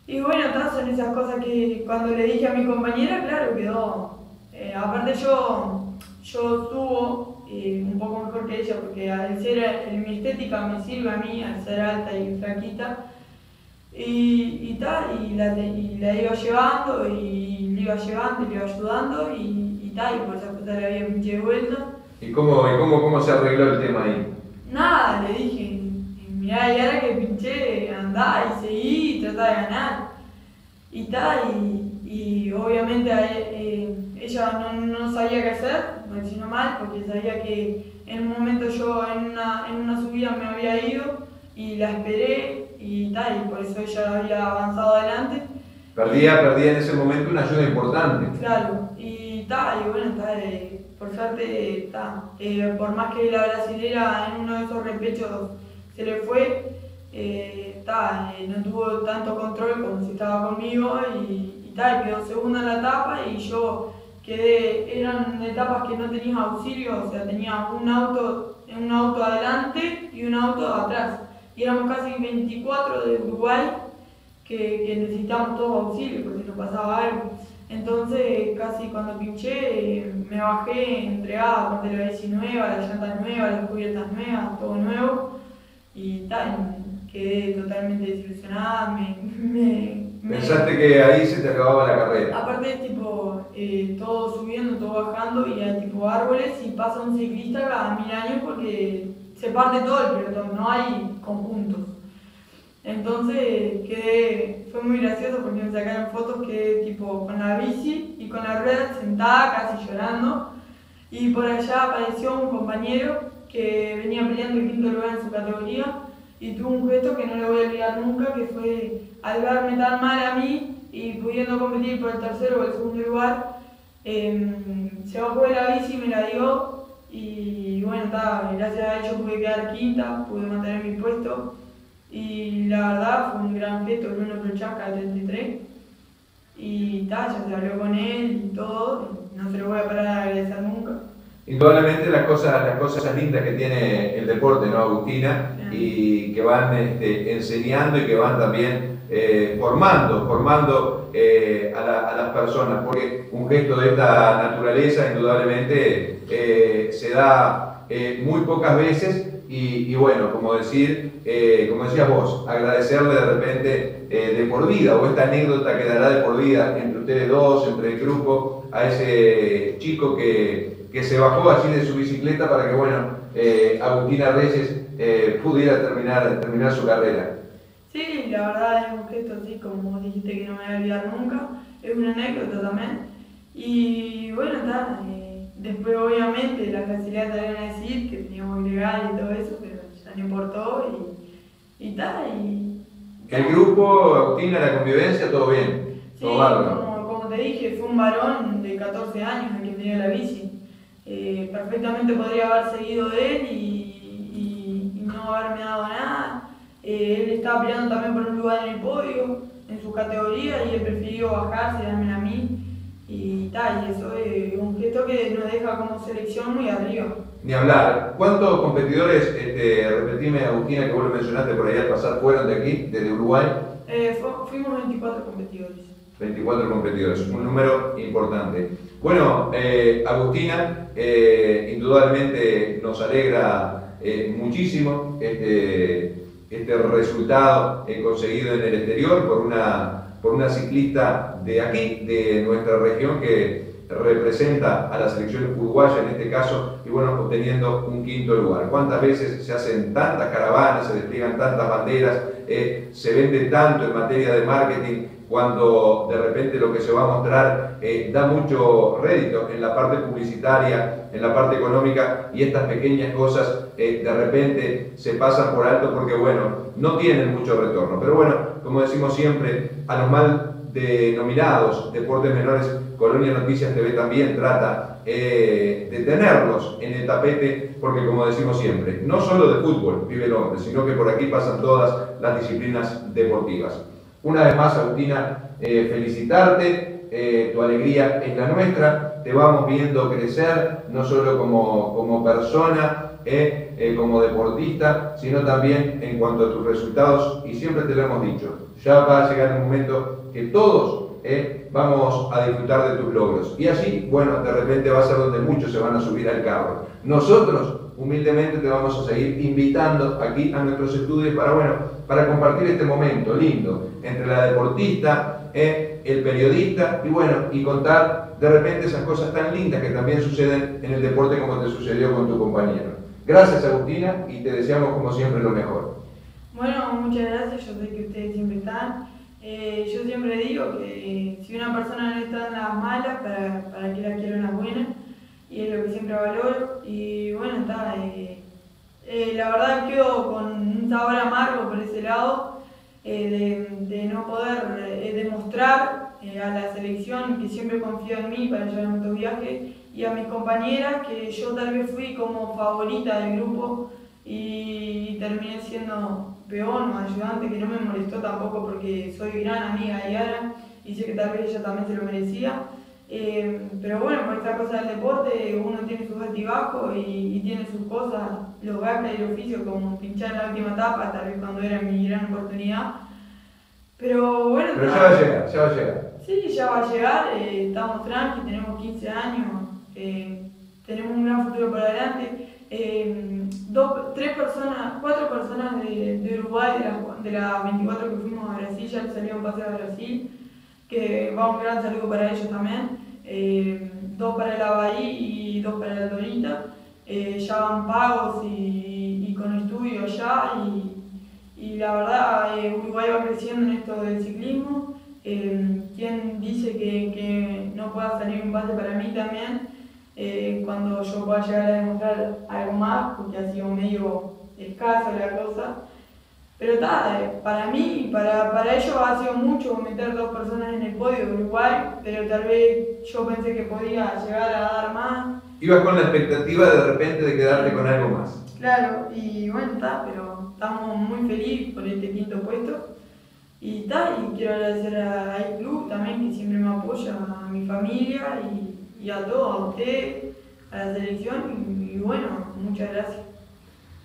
Y bueno, son esas cosas que cuando le dije a mi compañera, claro, quedó. Eh, aparte yo, yo estuvo un poco mejor que ella, porque al ser en mi estética me sirve a mí, al ser alta y flaquita. Y, y, tal, y, la, y la iba llevando, y le iba llevando, y le iba ayudando, y, y tal, y por esa cosa le había pinche vuelta. ¿Y cómo, y cómo, cómo se arregló el tema ahí? Nada, le dije, mirá, y ahora que pinché, andá y seguí y tratá de ganar. Y tal, y, y obviamente eh, ella no, no sabía qué hacer, me sino mal porque sabía que en un momento yo en una, en una subida me había ido y la esperé y tal, y por eso ella había avanzado adelante. Perdía, perdía en ese momento una ayuda importante. Claro, y tal, y bueno, está, eh, por suerte, está, eh, por más que la brasilera en uno de esos repechos se le fue, eh, no tuvo tanto control como si estaba conmigo y, y tal, quedó segunda en la etapa y yo que eran etapas que no tenías auxilio, o sea, tenía un auto, un auto adelante y un auto atrás. Y éramos casi 24 de Uruguay que, que necesitábamos todos auxilio porque nos pasaba algo. Entonces, casi cuando pinché, me bajé entregada, de la bici nueva, las llantas nuevas, las cubiertas nuevas, todo nuevo. Y tal, quedé totalmente desilusionada, me, Pensaste que ahí se te acababa la carrera. Aparte, tipo, eh, todo subiendo, todo caminando y hay tipo árboles y pasa un ciclista cada mil años porque se parte todo el pelotón, no hay conjuntos. Entonces quedé, fue muy gracioso porque me sacaron fotos que tipo con la bici y con la rueda sentada casi llorando y por allá apareció un compañero que venía peleando el quinto lugar en su categoría y tuvo un gesto que no le voy a olvidar nunca que fue al verme tan mal a mí y pudiendo competir por el tercero o el segundo lugar em, se bajó de la bici y me la dio y bueno, gracias a ello pude quedar quinta, pude mantener mi puesto y la verdad fue un gran gesto, Bruno Prochaska de 33. Y tal, ya se habló con él y todo, no se lo voy a parar a agradecer nunca. Indudablemente las cosas, las cosas lindas que tiene el deporte, ¿no, Agustina? Y que van este, enseñando y que van también eh, formando, formando eh, a, las personas, porque un gesto de esta naturaleza indudablemente eh, se da muy pocas veces y, bueno, como decir, como decías vos, agradecerle de repente de por vida, o esta anécdota quedará de por vida entre ustedes dos, entre el grupo, a ese chico que, que se bajó allí de su bicicleta para que, bueno, eh, Agustina Reyes pudiera terminar, terminar su carrera. Sí, la verdad es un gesto así, como dijiste que no me voy a olvidar nunca, es una anécdota también. Y bueno, está. Después, obviamente, la facilidad te van a decir que teníamos ilegal y todo eso, pero ya no importó y, y tal. Y, ¿El grupo, Agustina, la convivencia, todo bien? ¿Todo sí, como, como, te dije, fue un varón de 14 años el que tenía la bici. Eh, perfectamente podría haber seguido de él y, y, no haberme dado nada. Eh, él estaba peleando también por un lugar en el podio, en su categoría, y él prefirió bajarse y darme a mí y tal, y eso es un gesto que nos deja como selección muy arriba. Ni hablar. ¿Cuántos competidores, este, repetime Agustina, que vos lo mencionaste por ahí al pasar, fueron de aquí, desde Uruguay? Eh, fuimos 24 competidores. 24 competidores, un número importante. Bueno, eh, Agustina, eh, indudablemente nos alegra muchísimo este, este resultado conseguido en el exterior por una por una ciclista de aquí, de nuestra región, que representa a la selección uruguaya en este caso, y bueno, obteniendo un quinto lugar. ¿Cuántas veces se hacen tantas caravanas, se despliegan tantas banderas, eh, se vende tanto en materia de marketing cuando de repente lo que se va a mostrar eh, da mucho rédito en la parte publicitaria, en la parte económica y estas pequeñas cosas eh, de repente se pasan por alto porque bueno, no tienen mucho retorno. Pero bueno, como decimos siempre, a los mal denominados deportes menores, Colonia Noticias TV también trata eh, de tenerlos en el tapete, porque como decimos siempre, no solo de fútbol vive el hombre, sino que por aquí pasan todas las disciplinas deportivas. Una vez más, Agustina, eh, felicitarte, eh, tu alegría es la nuestra, te vamos viendo crecer, no solo como, como persona, eh, como deportista, sino también en cuanto a tus resultados, y siempre te lo hemos dicho, ya va a llegar el momento que todos vamos a disfrutar de tus logros. Y así, bueno, de repente va a ser donde muchos se van a subir al carro. Nosotros, humildemente, te vamos a seguir invitando aquí a nuestros estudios para, bueno, para compartir este momento lindo entre la deportista, eh, el periodista y bueno, y contar de repente esas cosas tan lindas que también suceden en el deporte como te sucedió con tu compañero. Gracias Agustina y te deseamos como siempre lo mejor. Bueno, muchas gracias, yo sé que ustedes siempre están. Eh, yo siempre digo que si una persona no está en las malas, para, para que la quiera una buena, y es lo que siempre valoro. Y bueno, está, eh, eh, la verdad quedo con un sabor amargo por ese lado, eh, de, no poder demostrar a la selección que siempre confío en mí para llevar nuestro viaje y a mis compañeras que yo tal vez fui como favorita del grupo y terminé siendo peón o ayudante que no me molestó tampoco porque soy gran amiga de Yara y sé que tal vez ella también se lo merecía. Eh, pero bueno, por esta cosa del deporte uno tiene sus altibajos y, y tiene sus cosas, los gastos y el oficio, como pinchar en la última etapa, tal vez cuando era mi gran oportunidad. Pero bueno. Pero ya va a llegar, ya va a llegar. Sí, ya va a llegar, eh, estamos tranquilos, tenemos 15 años, eh, tenemos un gran futuro por adelante. dos, tres personas, cuatro personas de, de Uruguay, de las de 24 que fuimos a Brasil, ya salieron paseo a Brasil que va un gran saludo para ellos también. eh, dos para el Abaí y dos para la Tonita. Eh, ya van pagos y, y con estudio ya y, y la verdad eh, Uruguay va creciendo en esto del ciclismo. Eh, ¿Quién dice que, que, no pueda salir un pase para mí también cuando yo pueda llegar a demostrar algo más? Porque ha sido medio escaso la cosa. Pero está, eh, para mí, para, para ellos ha sido mucho meter dos personas en el podio de Uruguay, pero tal vez yo pensé que podía llegar a dar más. Ibas con la expectativa de repente de quedarte con algo más. Claro, y bueno, está, pero estamos muy felices por este quinto puesto. Y está, y quiero agradecer a al club también que siempre me apoya, a mi familia y, y a todos, a usted, a la selección, y, y bueno, muchas gracias.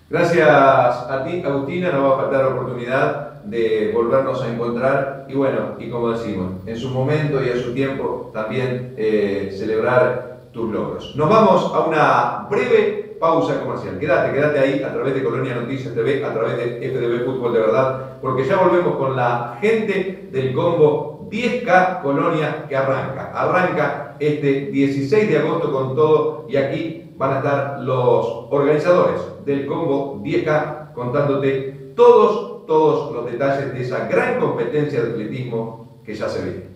Gracias a ti, Agustina, no va a faltar la oportunidad de volvernos a encontrar y bueno, y como decimos, en su momento y a su tiempo también eh, celebrar tus logros. Nos vamos a una breve pausa comercial. Quédate, quédate ahí a través de Colonia Noticias TV, a través de FDB Fútbol de Verdad, porque ya volvemos con la gente del combo 10K Colonia que arranca. Arranca este 16 de agosto con todo y aquí van a estar los organizadores del combo 10K contándote todos, todos los detalles de esa gran competencia de atletismo que ya se viene.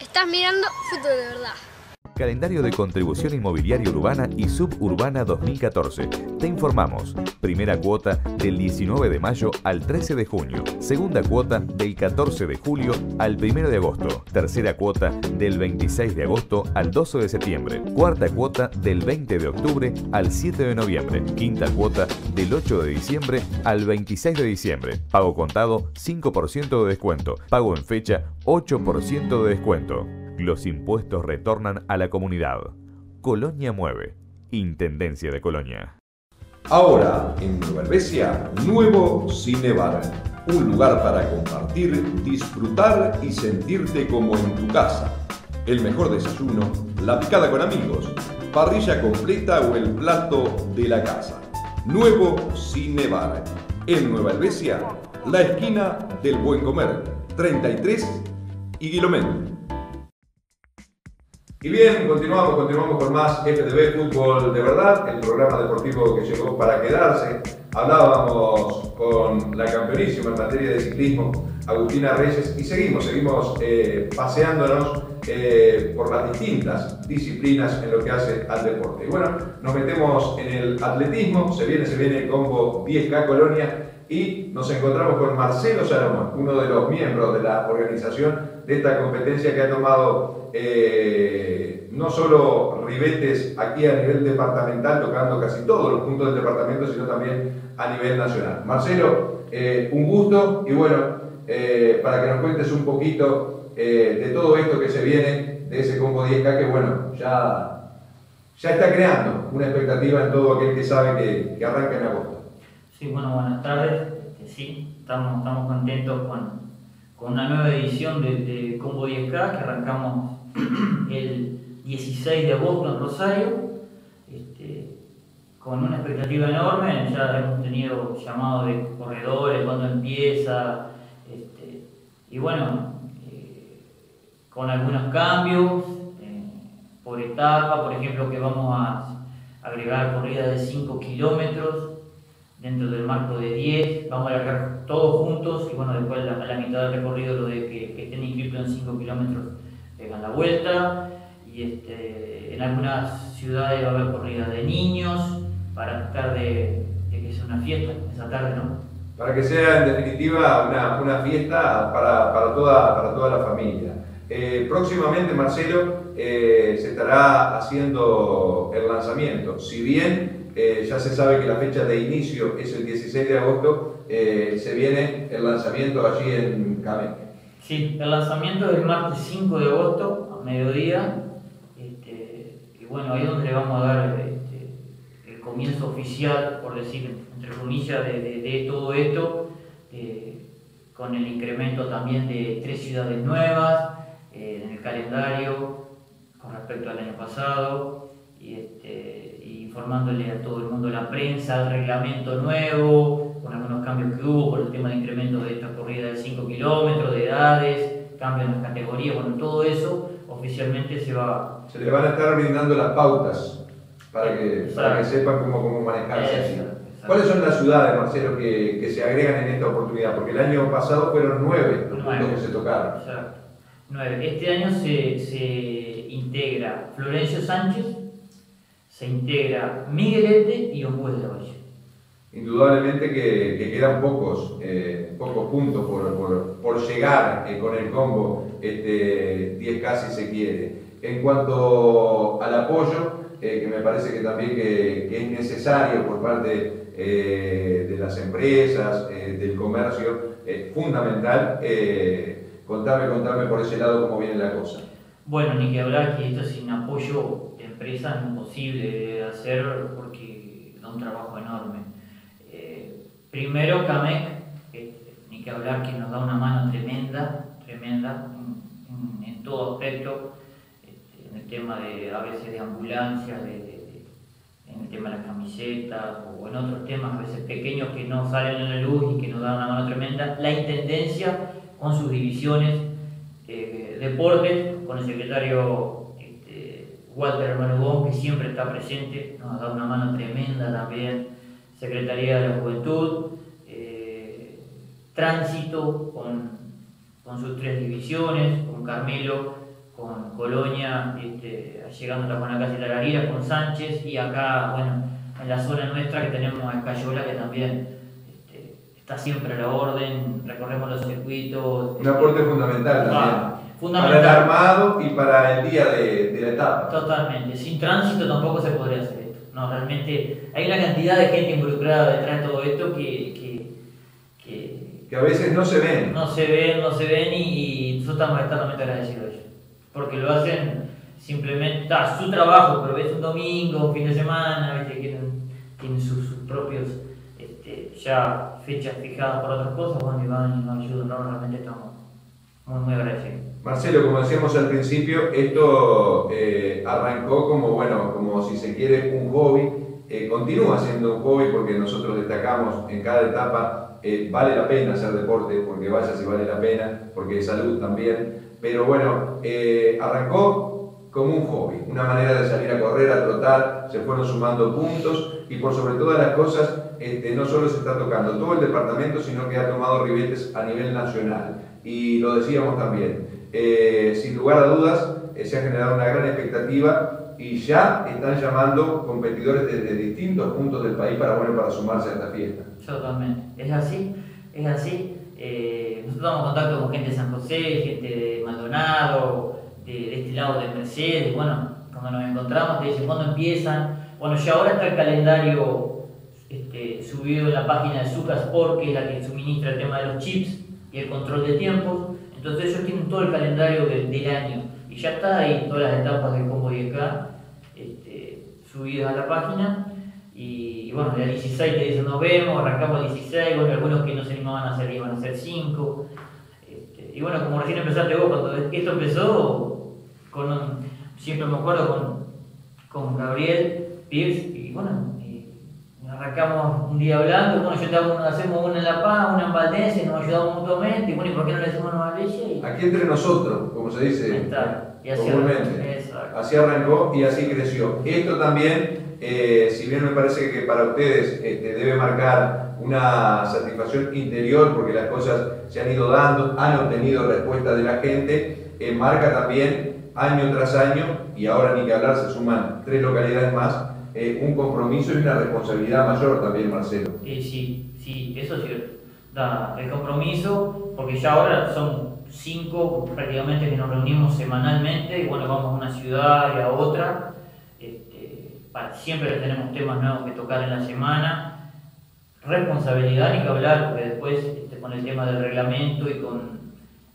Estás mirando fútbol de verdad. Calendario de contribución inmobiliaria urbana y suburbana 2014. Te informamos. Primera cuota del 19 de mayo al 13 de junio. Segunda cuota del 14 de julio al 1 de agosto. Tercera cuota del 26 de agosto al 12 de septiembre. Cuarta cuota del 20 de octubre al 7 de noviembre. Quinta cuota del 8 de diciembre al 26 de diciembre. Pago contado 5% de descuento. Pago en fecha 8% de descuento. Los impuestos retornan a la comunidad. Colonia Mueve. Intendencia de Colonia. Ahora, en Nueva Helvecia, nuevo Cinebar. Un lugar para compartir, disfrutar y sentirte como en tu casa. El mejor desayuno, la picada con amigos, parrilla completa o el plato de la casa. Nuevo Cinebar. En Nueva Helvecia, la esquina del Buen Comer, 33 y Guilomén. Y bien, continuamos, continuamos con más FDB Fútbol de Verdad, el programa deportivo que llegó para quedarse. Hablábamos con la campeonísima en materia de ciclismo, Agustina Reyes, y seguimos, seguimos eh, paseándonos eh, por las distintas disciplinas en lo que hace al deporte. Y bueno, nos metemos en el atletismo, se viene, se viene el combo 10K Colonia y nos encontramos con Marcelo Salomón, uno de los miembros de la organización de esta competencia que ha tomado eh, no solo ribetes aquí a nivel departamental, tocando casi todos los puntos del departamento, sino también a nivel nacional. Marcelo, eh, un gusto y bueno, eh, para que nos cuentes un poquito de todo esto que se viene, de ese combo 10K que bueno, ya, ya está creando una expectativa en todo aquel que sabe que, que arranca en agosto. Sí, bueno, buenas tardes. Este, sí, estamos, estamos contentos con, con una nueva edición de, de Combo 10K que arrancamos el 16 de agosto en Rosario, este, con una expectativa enorme. Ya hemos tenido llamados de corredores, cuando empieza, este, y bueno, eh, con algunos cambios eh, por etapa, por ejemplo, que vamos a agregar corridas de 5 kilómetros dentro del marco de 10, vamos a largar todos juntos y bueno, después la, la mitad del recorrido lo de que, que estén inscritos en 5 kilómetros pegan la vuelta y este, en algunas ciudades va a haber corridas de niños para tratar de, de que sea una fiesta esa tarde, ¿no? Para que sea en definitiva una, una fiesta para, para, toda, para toda la familia. Eh, próximamente, Marcelo, eh, se estará haciendo el lanzamiento. Si bien eh, ya se sabe que la fecha de inicio es el 16 de agosto, eh, se viene el lanzamiento allí en Cameque. Sí, el lanzamiento es el martes 5 de agosto a mediodía. Este, y bueno, ahí es donde le vamos a dar este, el comienzo oficial, por decir, entre comillas, de, todo esto, eh, con el incremento también de tres ciudades nuevas en el calendario con respecto al año pasado. Y, este, informándole a todo el mundo, la prensa, el reglamento nuevo, con algunos cambios que hubo por el tema de incremento de esta corrida de 5 kilómetros, de edades, cambios en las categorías, bueno, todo eso oficialmente se va. Se le van a estar brindando las pautas para que, para que sepan cómo, cómo manejarse. allí. ¿Cuáles son las ciudades, Marcelo, que, que, se agregan en esta oportunidad? Porque el año pasado fueron nueve los puntos que se tocaron. Exacto. Nueve. Este año se, se integra Florencio Sánchez, se integra Miguelete y Ombues de Valle. Indudablemente que, que quedan pocos, eh, pocos puntos por, por, por llegar eh, con el combo este, 10K si se quiere. En cuanto al apoyo, eh, que me parece que también que, que es necesario por parte eh, de las empresas, eh, del comercio, fundamental. contame, contame por ese lado cómo viene la cosa. Bueno, ni que hablar que esto sin apoyo de empresas es imposible hacer porque da un trabajo enorme. primero, CAMEC, ni que hablar que nos da una mano tremenda, tremenda en, en, todo aspecto este, en el tema de a veces de ambulancias, en el tema de las camisetas o en otros temas a veces pequeños que no salen en la luz y que nos dan una mano tremenda. La Intendencia con sus divisiones, eh, deportes, con el secretario Walter Hermano que siempre está presente, nos da una mano tremenda también. Secretaría de la Juventud, eh, Tránsito con, con sus tres divisiones, con Carmelo con Colonia, este, llegando hasta Juanacas y Tararira, con Sánchez, y acá, bueno, en la zona nuestra que tenemos a Escayola, que también este, está siempre a la orden, recorremos los circuitos. Un aporte fundamental también. Fundamental. Para el armado y para el día de, de, la etapa. Totalmente. Sin tránsito tampoco se podría hacer esto. No, realmente hay una cantidad de gente involucrada detrás de todo esto que, que, que, que a veces no se ven. No se ven, no se ven y, y nosotros estamos eternamente agradecidos a ellos porque lo hacen simplemente, está su trabajo, pero es un domingo, un fin de semana, ¿viste? Tienen, tienen sus, sus, propios este, ya fechas fijadas por otras cosas, bueno, y van y nos ayudan, no, realmente estamos muy, agradecidos. Marcelo, como decíamos al principio, esto eh, arrancó como, bueno, como si se quiere un hobby, eh, continúa siendo un hobby porque nosotros destacamos en cada etapa, eh, vale la pena hacer deporte, porque vaya si vale la pena, porque salud también, pero bueno, eh, arrancó como un hobby, una manera de salir a correr, a trotar, se fueron sumando puntos y por sobre todas las cosas, este, no solo se está tocando todo el departamento, sino que ha tomado ribetes a nivel nacional. Y lo decíamos también, eh, sin lugar a dudas, eh, se ha generado una gran expectativa y ya están llamando competidores desde distintos puntos del país para, bueno, para sumarse a esta fiesta. Totalmente, es así, es así. Eh, nosotros en contacto con gente de San José, gente de Maldonado, de, este lado de Mercedes, bueno, cuando nos encontramos te dicen cuándo empiezan. Bueno, ya ahora está el calendario este, subido en la página de Sucasport, que es la que suministra el tema de los chips y el control de tiempos. Entonces ellos tienen todo el calendario del, año y ya está ahí todas las etapas del combo 10K este, subidas a la página. Y, bueno, el 16 te dicen nos vemos, arrancamos el 16, bueno, algunos que no se animaban a hacer iban a hacer 5. Este, y bueno, como recién empezaste vos, cuando esto empezó, con un, siempre me acuerdo con, con Gabriel Pierce, y bueno, arrancamos un día hablando, bueno, yo te hago, hacemos una en La Paz, una en Valdense, nos ayudamos mutuamente, y bueno, ¿y por qué no le decimos una Valencia? Y... Aquí entre nosotros, como se dice Está. Y. Así arrancó y así creció. Esto también eh, si bien me parece que para ustedes este, debe marcar una satisfacción interior porque las cosas se han ido dando, han obtenido respuesta de la gente, eh, marca también año tras año, y ahora ni que hablar, se suman tres localidades más, eh, un compromiso y una responsabilidad mayor también, Marcelo. Eh, sí, sí, eso es cierto. Da, el compromiso, porque ya ahora son cinco prácticamente que nos reunimos semanalmente, y bueno, vamos a una ciudad y a otra, siempre tenemos temas nuevos que tocar en la semana. Responsabilidad ni que hablar, porque después este, con el tema del reglamento y con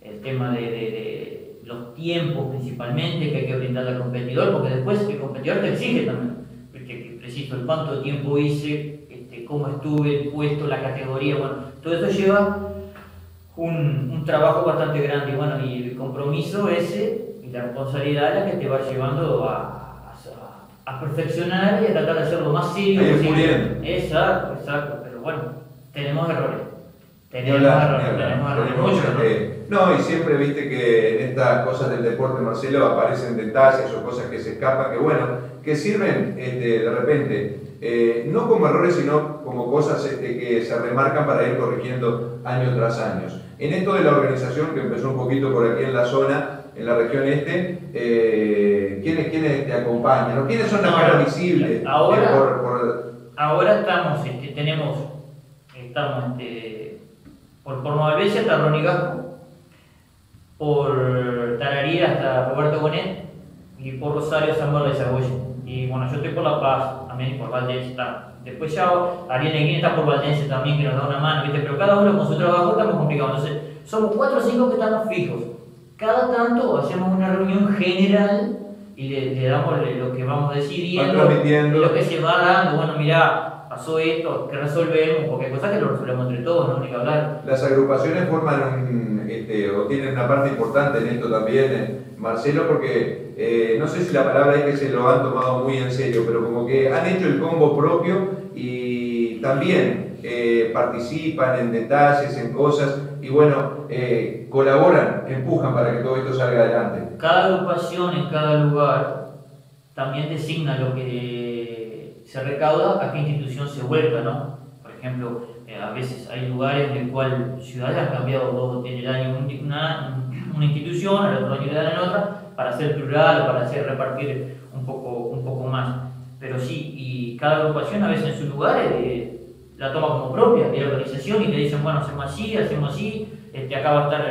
el tema de, de, los tiempos principalmente que hay que brindar al competidor, porque después el competidor te exige también, preciso el cuánto tiempo hice, este, cómo estuve, el puesto, la categoría, bueno, todo eso lleva un, un trabajo bastante grande, bueno, y el compromiso ese y la responsabilidad es la que te va llevando a, a perfeccionar y a tratar de hacerlo más serio posible. Exacto, exacto, pero bueno, tenemos errores. Tenemos, este, No, y siempre viste que en estas cosas del deporte, Marcelo, aparecen detalles o cosas que se escapan, que bueno, que sirven este, de repente, eh, no como errores, sino como cosas este, que se remarcan para ir corrigiendo año tras año. En esto de la organización, que empezó un poquito por aquí en la zona, en la región este, eh, ¿quiénes, ¿quiénes te acompañan? ¿O ¿Quiénes son las caras visibles? ahora- eh, por- por- Ahora estamos, este, tenemos, estamos, este, por, por Nueva Albesia hasta Ronnie Gasco, por Tararira hasta Roberto Bonet y por Rosario Bernardo de Sagoya. Y bueno, yo estoy por La Paz, también por Valdense está. Después ya Ariel Neguín está por Valdense también, que nos da una mano, ¿viste? Pero cada uno con su trabajo estamos complicados. Entonces, somos cuatro o cinco que estamos fijos. Cada tanto hacemos una reunión general y le, le damos lo que vamos decidiendo, y lo que se va dando. Bueno, mira, pasó esto, que resolvemos, porque hay cosas que lo resolvemos entre todos, no hay que hablar. Las agrupaciones forman un, este, o tienen una parte importante en esto también, eh, Marcelo, porque eh, no sé si la palabra es que se lo han tomado muy en serio, pero como que han hecho el combo propio y también eh, participan en detalles, en cosas, y bueno, eh, colaboran, empujan para que todo esto salga adelante. Cada agrupación en cada lugar también designa lo que se recauda a qué institución se vuelca, ¿no? Por ejemplo, eh, a veces hay lugares en el cual ciudades han cambiado dos en el año un- una, una institución, al otro año le dan en otra, para hacer plural o para hacer repartir un poco, un poco más. Pero sí, y cada agrupación a veces en sus lugares eh, la toma como propia, de la organización, y le dicen, bueno, hacemos así, hacemos así, este, acá va a estar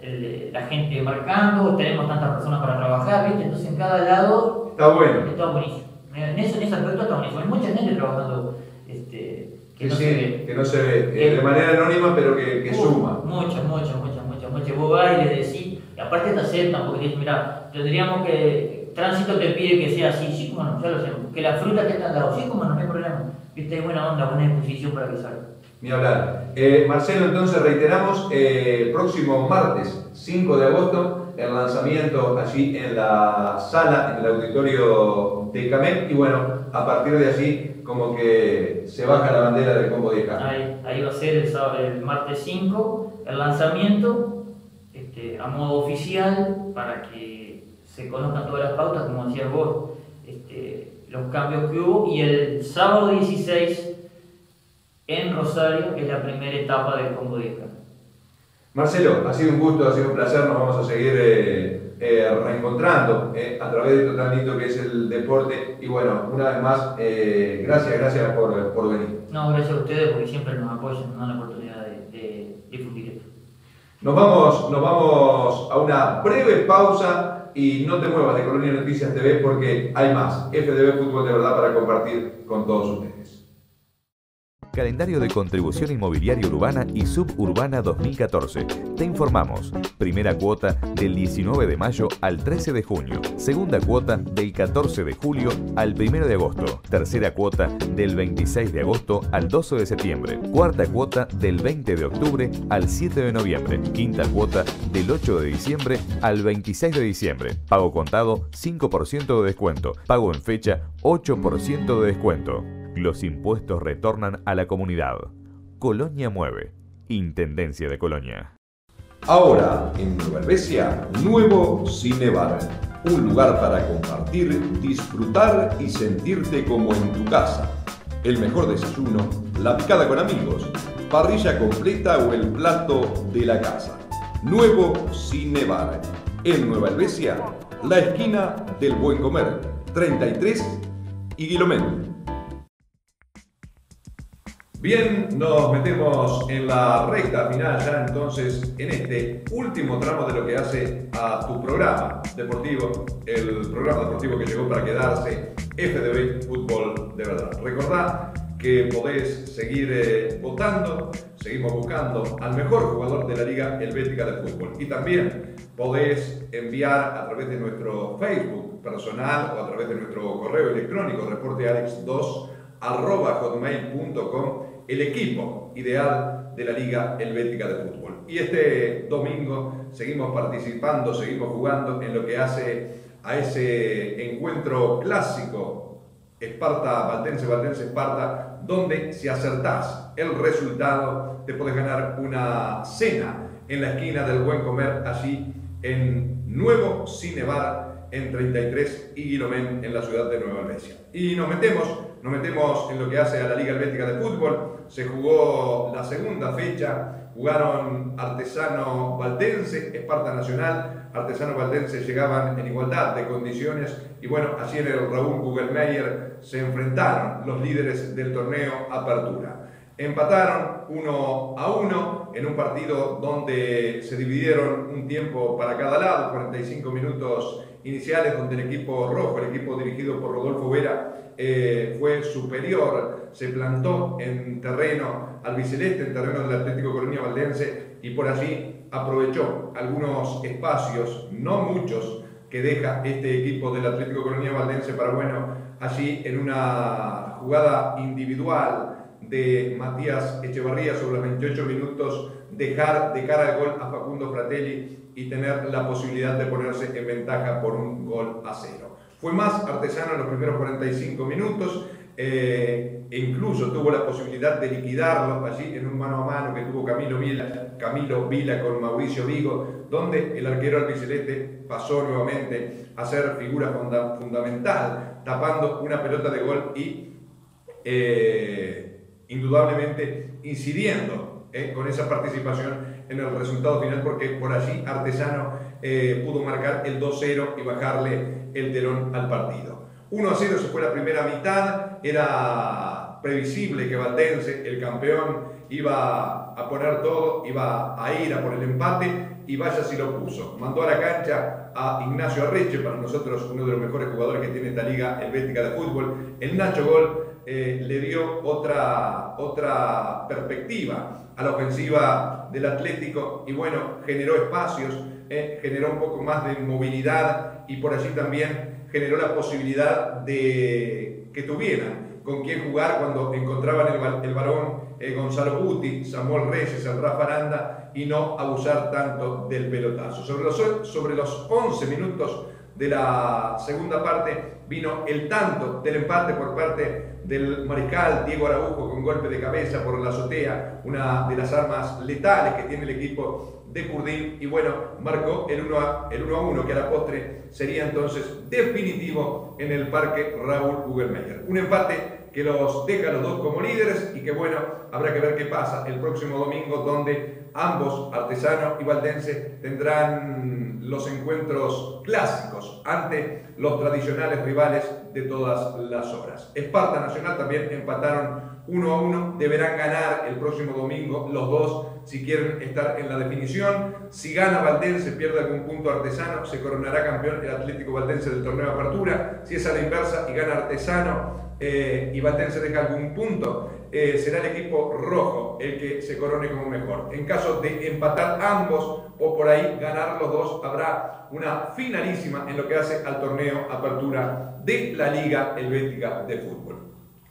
el- la gente marcando, tenemos tantas personas para trabajar, ¿viste? Entonces en cada lado Está bueno. está buenísimo. En, eso, en ese aspecto buenísimo. Hay mucha gente trabajando este, que no sí, se ve. que no se ve, eh, Que- de manera anónima, pero que, que Uh, suma. Muchas, muchas, muchas, muchas, muchas. Vos vas y le decís, y aparte te aceptan, porque dices, mira, tendríamos que, tránsito te pide que sea así, sí, como no, ya lo hacemos. Que la fruta que te han dado, sí, como no, no hay problema. Viste, hay buena onda, buena disposición para que salga. Ni hablar. Eh, Marcelo, entonces reiteramos, eh, el próximo martes 5 de agosto, el lanzamiento allí en la sala, en el auditorio de Camel, y bueno, a partir de allí como que se baja la bandera del combo 10K. Ahí, ahí va a ser el, sábado- el martes 5 el lanzamiento este, a modo oficial para que se conozcan todas las pautas, como decías vos, este, los cambios que hubo. Y el sábado 16 en Rosario es la primera etapa del combo 10K. Marcelo, ha sido un gusto, ha sido un placer, nos vamos a seguir eh, eh, reencontrando eh, a través de esto tan lindo que es el deporte. Y bueno, una vez más, gracias, gracias por, por venir. No, gracias a ustedes porque siempre nos apoyan, nos dan la oportunidad de, de difundir esto. Nos vamos, nos vamos a una breve pausa y no te muevas de Colonia Noticias TV porque hay más FDB Fútbol de verdad para compartir con todos ustedes. Calendario de contribución inmobiliaria urbana y suburbana 2014. Te informamos. Primera cuota del 19 de mayo al 13 de junio. Segunda cuota del 14 de julio al 1 de agosto. Tercera cuota del 26 de agosto al 12 de septiembre. Cuarta cuota del 20 de octubre al 7 de noviembre. Quinta cuota del 8 de diciembre al 26 de diciembre. Pago contado 5% de descuento. Pago en fecha 8% de descuento. Los impuestos retornan a la comunidad. Colonia Mueve. Intendencia de Colonia. Ahora, en Nueva Helvecia, nuevo Cinebar. Un lugar para compartir, disfrutar y sentirte como en tu casa. El mejor desayuno, la picada con amigos, parrilla completa o el plato de la casa. Nuevo Cinebar. En Nueva Helvecia, la esquina del Buen Comer, 33 y Guilomén. Bien, nos metemos en la recta final ya entonces en este último tramo de lo que hace a tu programa deportivo, el programa deportivo que llegó para quedarse, FDB Fútbol de verdad. Recordá que podés seguir eh, votando, seguimos buscando al mejor jugador de la Liga Helvética de Fútbol y también podés enviar a través de nuestro Facebook personal o a través de nuestro correo electrónico reportealex2 arroba hotmail.com el equipo ideal de la Liga Helvética de Fútbol. Y este domingo seguimos participando, seguimos jugando en lo que hace a ese encuentro clásico Esparta, Valdense, Valdense, Esparta, donde si acertás el resultado te podés ganar una cena en la esquina del Buen Comer, allí en Nuevo Cinebar, en 33 y Guilomén, en la ciudad de Nueva Albesia. Y nos metemos, nos metemos en lo que hace a la Liga Helvética de Fútbol. Se jugó la segunda fecha, jugaron Artesano Valdense, Esparta Nacional, Artesano Valdense llegaban en igualdad de condiciones y bueno, allí en el Raúl Gugelmeyer se enfrentaron los líderes del torneo Apertura. Empataron uno a uno en un partido donde se dividieron un tiempo para cada lado, 45 minutos iniciales, donde el equipo rojo, el equipo dirigido por Rodolfo Vera, eh, fue superior, se plantó en terreno albiceleste, en terreno del Atlético Colonia Valdense, y por allí aprovechó algunos espacios, no muchos, que deja este equipo del Atlético Colonia Valdense para, bueno, allí en una jugada individual de Matías Echevarría sobre los 28 minutos, dejar de cara al gol a Facundo Fratelli y tener la posibilidad de ponerse en ventaja por un gol a cero. Fue más artesano en los primeros 45 minutos, eh, e incluso tuvo la posibilidad de liquidarlo allí en un mano a mano que tuvo Camilo Vila, Camilo Vila con Mauricio Vigo, donde el arquero albiceleste pasó nuevamente a ser figura fundamental, tapando una pelota de gol y eh, indudablemente incidiendo eh, con esa participación en el resultado final, porque por allí Artesano pudo marcar el 2-0 y bajarle el telón al partido. 1 a 0 se fue la primera mitad, era previsible que Valdense, el campeón, iba a poner todo, iba a ir a por el empate y vaya si lo puso. Mandó a la cancha a Ignacio Arreche, para nosotros uno de los mejores jugadores que tiene esta liga helvética de fútbol. El Nacho Gol eh, le dio otra, otra perspectiva a la ofensiva del Atlético y bueno, generó espacios, eh, generó un poco más de movilidad y por allí también generó la posibilidad de que tuvieran con quién jugar cuando encontraban el, el varón eh, Gonzalo Guti, Samuel Reyes, el Rafa Aranda y no abusar tanto del pelotazo. Sobre los, sobre los 11 minutos de la segunda parte vino el tanto del empate por parte del mariscal Diego Araujo con golpe de cabeza por la azotea, una de las armas letales que tiene el equipo de Curdín y bueno, marcó el 1 a, el 1 a 1 que a la postre sería entonces definitivo en el parque Raúl Hugelmeyer. Un empate que los deja los dos como líderes y que bueno, habrá que ver qué pasa el próximo domingo donde ambos, Artesano y Valdense, tendrán los encuentros clásicos ante los tradicionales rivales de todas las horas. Esparta Nacional también empataron 1 a 1, deberán ganar el próximo domingo los dos si quieren estar en la definición. Si gana Valdense, pierde algún punto Artesano, se coronará campeón el Atlético Valdense del torneo de apertura. Si es a la inversa y gana Artesano eh, y Valdense deja algún punto, eh, será el equipo rojo el que se corone como mejor. En caso de empatar ambos o por ahí ganar los dos, habrá una finalísima en lo que hace al torneo apertura de la Liga Helvética de Fútbol.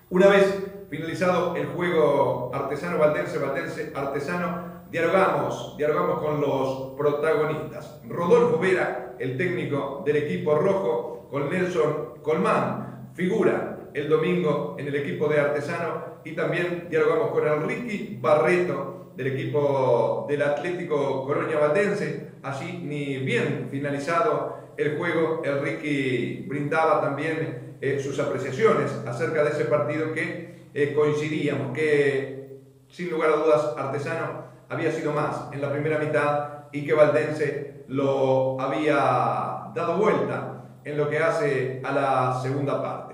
Una vez finalizado el juego artesano valdense, valdense artesano, dialogamos, dialogamos con los protagonistas. Rodolfo Vera, el técnico del equipo rojo, con Nelson Colmán, figura el domingo en el equipo de artesano y también dialogamos con Enrique Barreto del equipo del Atlético Colonia Valdense. Allí, ni bien finalizado el juego, Enrique brindaba también eh, sus apreciaciones acerca de ese partido que eh, coincidíamos que, sin lugar a dudas, Artesano había sido más en la primera mitad y que Valdense lo había dado vuelta en lo que hace a la segunda parte.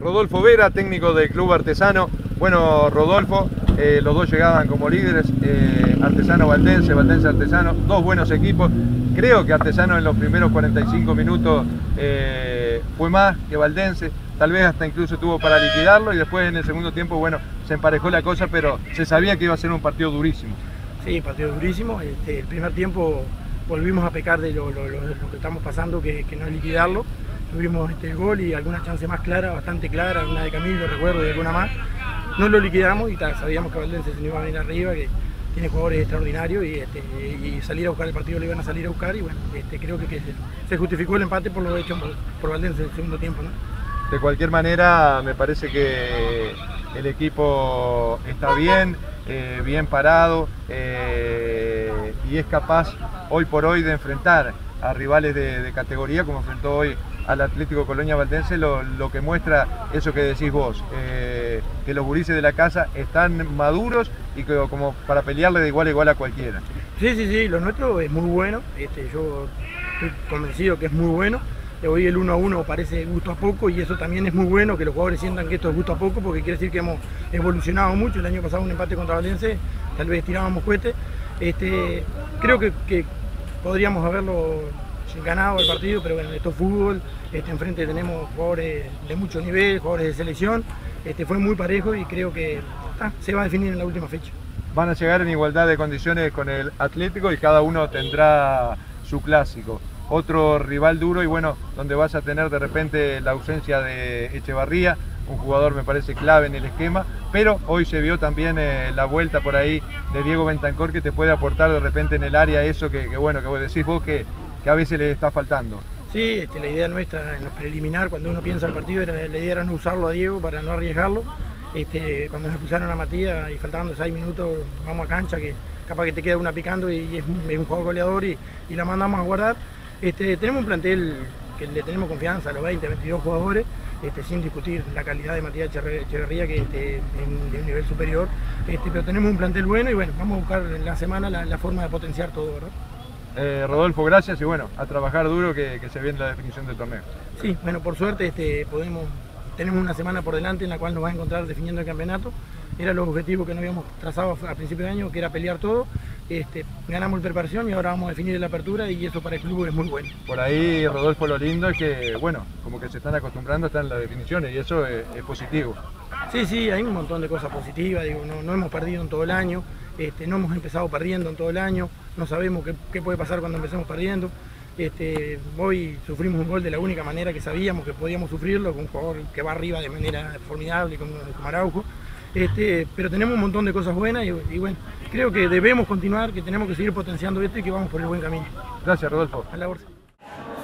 Rodolfo Vera, técnico del Club Artesano. Bueno, Rodolfo, eh, los dos llegaban como líderes, eh, Artesano Valdense, Valdense Artesano, dos buenos equipos. Creo que Artesano en los primeros 45 minutos fue más que Valdense, tal vez hasta incluso tuvo para liquidarlo y después en el segundo tiempo, bueno, se emparejó la cosa, pero se sabía que iba a ser un partido durísimo. Sí, partido durísimo. Este, el primer tiempo volvimos a pecar de lo, que estamos pasando, que, no es liquidarlo. Tuvimos este, gol y algunas chances más claras, bastante claras, una de Camilo, recuerdo, y alguna más. No lo liquidamos y sabíamos que Valdense se iba a venir arriba, que tiene jugadores extraordinarios y, este, y, salir a buscar el partido lo iban a salir a buscar y bueno, este, creo que, se justificó el empate por lo hecho por, por Valdense en el segundo tiempo. ¿no? de cualquier manera me parece que el equipo está bien, eh, bien parado eh, y es capaz hoy por hoy de enfrentar a rivales de, categoría como enfrentó hoy al Atlético Colonia Valdense, lo, que muestra eso que decís vos, eh, que los gurises de la casa están maduros y que como para pelearle de igual a igual a cualquiera. Sí, sí, sí, lo nuestro es muy bueno, este, yo estoy convencido que es muy bueno hoy el 1 a 1 parece gusto a poco y eso también es muy bueno que los jugadores sientan que esto es gusto a poco porque quiere decir que hemos evolucionado mucho. El año pasado un empate contra Valencia, tal vez tirábamos cohetes. Este, creo que, podríamos haberlo ganado el partido, pero bueno, esto es fútbol, este, enfrente tenemos jugadores de mucho nivel, jugadores de selección, este, fue muy parejo y creo que ah, se va a definir en la última fecha. Van a llegar en igualdad de condiciones con el Atlético y cada uno tendrá su clásico otro rival duro y bueno, donde vas a tener de repente la ausencia de Echevarría, un jugador me parece clave en el esquema, pero hoy se vio también eh, la vuelta por ahí de Diego Bentancor que te puede aportar de repente en el área eso que, bueno, que vos decís vos que, a veces le está faltando. Sí, este, la idea nuestra en los preliminar, cuando uno piensa el partido, era, la idea era no usarlo a Diego para no arriesgarlo. Este, cuando nos pusieron a Matías y faltando seis minutos, vamos a cancha, que capaz que te queda una picando y, es, un jugador goleador y, y la mandamos a guardar. Este, tenemos un plantel que le tenemos confianza a los 20, 22 jugadores, este, sin discutir la calidad de Matías Echeverría, que este, es de un nivel superior, este, pero tenemos un plantel bueno y bueno, vamos a buscar en la semana la, forma de potenciar todo, ¿verdad? Eh, Rodolfo, gracias y bueno, a trabajar duro que, se viene la definición del torneo. Sí, bueno, por suerte este, podemos, tenemos una semana por delante en la cual nos va a encontrar definiendo el campeonato. Era los objetivos que nos habíamos trazado a principio de año, que era pelear todo este, ganamos preparación y ahora vamos a definir la apertura y eso para el club es muy bueno. Por ahí, Rodolfo, lo lindo es que, bueno, como que se están acostumbrando, están las definiciones y eso es, positivo. Sí, sí, hay un montón de cosas positivas, digo, no, hemos perdido en todo el año, este, no hemos empezado perdiendo en todo el año, no sabemos qué, puede pasar cuando empecemos perdiendo. Este, hoy sufrimos un gol de la única manera que sabíamos que podíamos sufrirlo, con un jugador que va arriba de manera formidable como, como Araujo. Este, pero tenemos un montón de cosas buenas y, bueno, creo que debemos continuar, que tenemos que seguir potenciando esto y que vamos por el buen camino. Gracias, Rodolfo. A la bolsa.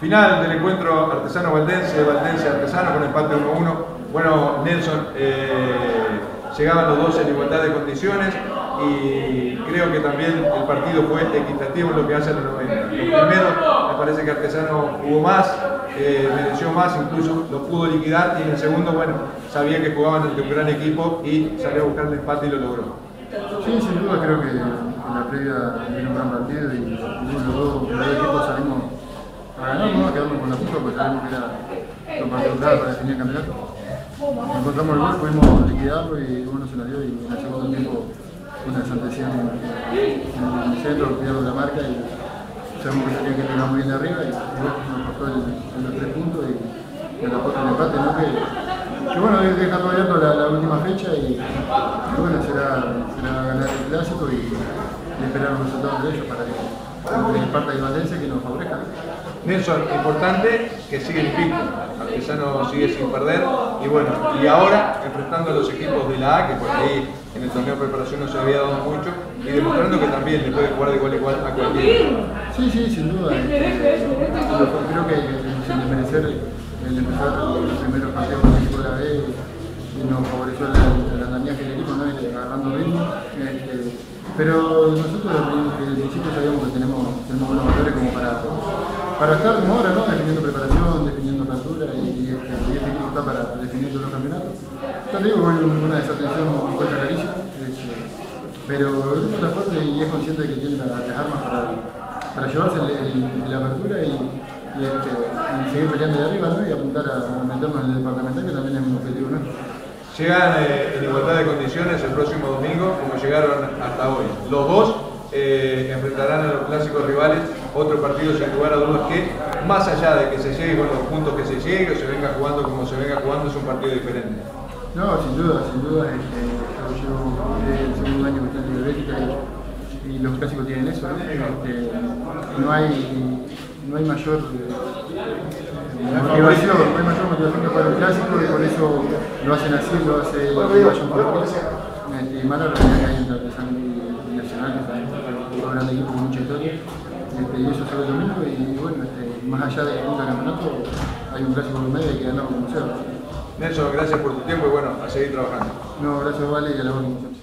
Final del encuentro artesano-valdense, Valdense-Artesano con empate 1-1. Bueno, Nelson, eh, llegaban los dos en igualdad de condiciones y creo que también el partido fue equitativo en lo que hace a los 90. Lo primero, me parece que Artesano jugó más, eh, mereció más, incluso lo pudo liquidar y en el segundo, bueno, sabía que jugaban ante un gran equipo y salió a buscar el empate y lo logró. Sí, sin duda creo que en la previa vino un gran partido y, los, dos, los equipos salimos a ganar, ¿no? quedamos con la puja porque sabemos que era lo particular para definir el campeonato. Encontramos el gol, pudimos liquidarlo y uno se lo dio y en el tiempo una desanteción en, el centro, cuidando la marca y sabemos que tenía que entrenar muy bien de arriba y, nos costó el, los tres puntos y, y la el empate, ¿no? que, que bueno, deja todo abierto la, última fecha y, y bueno, será, será, ganar el clásico y, esperar los resultados de ellos para que, que parte de Valencia que nos favorezca. Nelson, importante que sigue pico, Artesano sigue sin perder y bueno, y ahora enfrentando a los equipos de la A, que por ahí en el torneo de preparación no se había dado mucho, y demostrando que también le puede jugar de igual a igual a cualquiera. Sí, sí, sin duda. Creo que sin desmerecer el empezar los primeros partidos con el equipo de la B y nos favoreció el, andamiaje del equipo, ¿no? agarrando ritmo. Este, pero nosotros desde el principio sabíamos que tenemos, tenemos buenos valores como para para estar ahora, ¿no? Definiendo preparación, definiendo apertura y, y, este, y este equipo está para definir todos los campeonatos. Que una desatención un poco clarísima, pero es otra parte y es consciente de que tiene las, armas para, para llevarse la apertura este, y, seguir peleando de arriba y apuntar a, meternos en el departamental, que también es un objetivo nuestro. Llegan eh, en igualdad de condiciones el próximo domingo, como llegaron hasta hoy. Los dos eh, enfrentarán a los clásicos rivales otro partido sin lugar a dudas que, más allá de que se llegue con los puntos que se llegue o se venga jugando como se venga jugando, es un partido diferente. No, sin duda, sin duda. Este, yo llevo el segundo año que está en Libética y, y, los clásicos tienen eso, ¿no? Este, no hay, no hay mayor eh, motivación, no hay mayor motivación que para el clásico y por eso lo hacen así, lo hace el este, Y mala realidad que hay entre Artesano y Nacional, gran equipo con mucha historia. Este, y eso se ve el domingo y bueno, este, más allá punto del campeonato hay un clásico en medio y hay que ganarlo como sea. Nelson, gracias por tu tiempo y bueno, a seguir trabajando. No, gracias Vale y a la orden.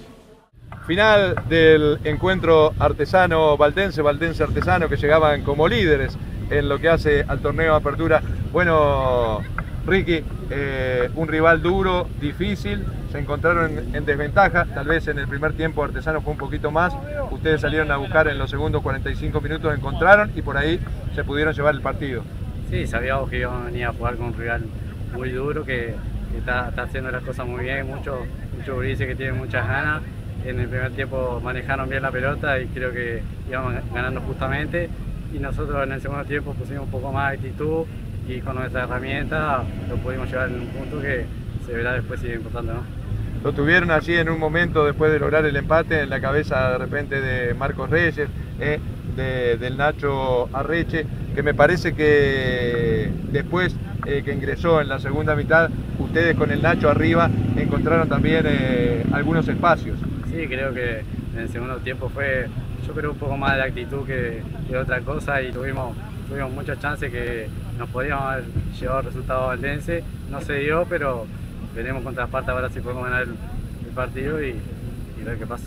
Final del encuentro artesano valdense, valdense artesano que llegaban como líderes en lo que hace al torneo de apertura. Bueno, Ricky, eh, un rival duro, difícil, se encontraron en, en, desventaja, tal vez en el primer tiempo Artesano fue un poquito más, ustedes salieron a buscar en los segundos 45 minutos, encontraron y por ahí se pudieron llevar el partido. Sí, sabíamos que íbamos a venir a jugar con un rival muy duro, que, está, haciendo las cosas muy bien, muchos mucho que tienen muchas ganas. En el primer tiempo manejaron bien la pelota y creo que íbamos ganando justamente. Y nosotros en el segundo tiempo pusimos un poco más de actitud y con nuestra herramienta lo pudimos llevar en un punto que se verá después si es importante no. Lo tuvieron allí en un momento después de lograr el empate en la cabeza de repente de Marcos Reyes, eh, de, del Nacho Arreche, que me parece que después eh, que ingresó en la segunda mitad, ustedes con el Nacho arriba encontraron también eh, algunos espacios. Sí, creo que en el segundo tiempo fue, yo creo, un poco más de actitud que, que otra cosa y tuvimos, tuvimos muchas chances que nos podíamos haber llevado el resultado valdense. No se dio, pero veremos contra Esparta ahora si podemos ganar el, partido y, ver qué pasa.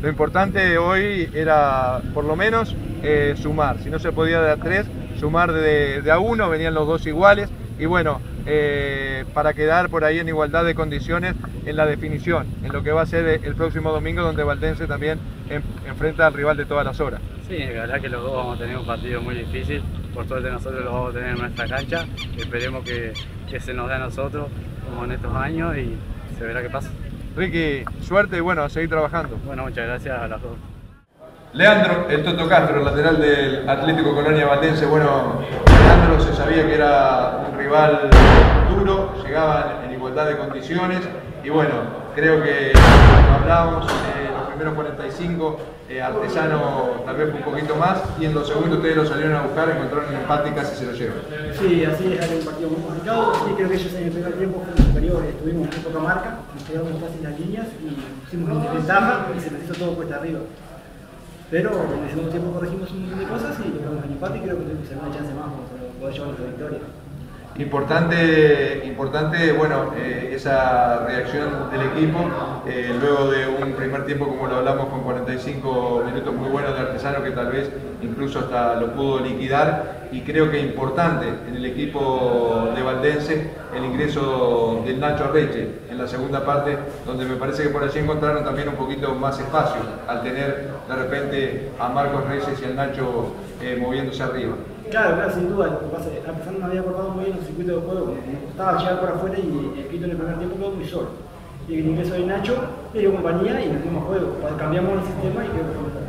Lo importante hoy era por lo menos eh, sumar. Si no se podía de a tres, sumar de, de a uno, venían los dos iguales. Y bueno, eh, para quedar por ahí en igualdad de condiciones en la definición, en lo que va a ser el próximo domingo, donde Valdense también en, enfrenta al rival de todas las horas. Sí, la verdad que los dos vamos a tener un partido muy difícil. Por suerte nosotros lo vamos a tener en nuestra cancha. Esperemos que, que se nos dé a nosotros como en estos años y se verá qué pasa. Ricky, suerte y bueno, a seguir trabajando. Bueno, muchas gracias a las dos. Leandro, el Toto Castro, lateral del Atlético Colonia Valdense. Bueno, Leandro se sabía que era un rival duro, llegaban en igualdad de condiciones y bueno, creo que como hablábamos los primeros 45, eh, Artesano tal vez un poquito más y en los segundos ustedes lo salieron a buscar, encontraron el empate y casi se lo llevan. Sí, así es, era un partido muy complicado. Sí, creo que ellos en el primer tiempo fue superior, estuvimos un poco marca, nos quedamos fácil las líneas y hicimos desventaja y se nos hizo todo cuesta arriba. Pero en el segundo tiempo corregimos un montón de cosas y logramos el empate y creo que tenemos una chance más para poder llevar nuestra victoria. Importante, importante bueno, eh, esa reacción del equipo, eh, luego de un primer tiempo, como lo hablamos, con 45 minutos muy buenos de Artesano, que tal vez incluso hasta lo pudo liquidar, y creo que importante en el equipo de Valdense el ingreso del Nacho Arreche en la segunda parte, donde me parece que por allí encontraron también un poquito más espacio, al tener de repente a Marcos Reyes y al Nacho eh, moviéndose arriba. Claro, claro, sin duda. Lo que a no había acordado muy bien el circuito de juego, nos costaba llegar por afuera y el Quito en el primer tiempo quedó muy solo. Y el ingreso de Nacho le dio compañía y nos dimos juego. Cambiamos el sistema y quedó mejor.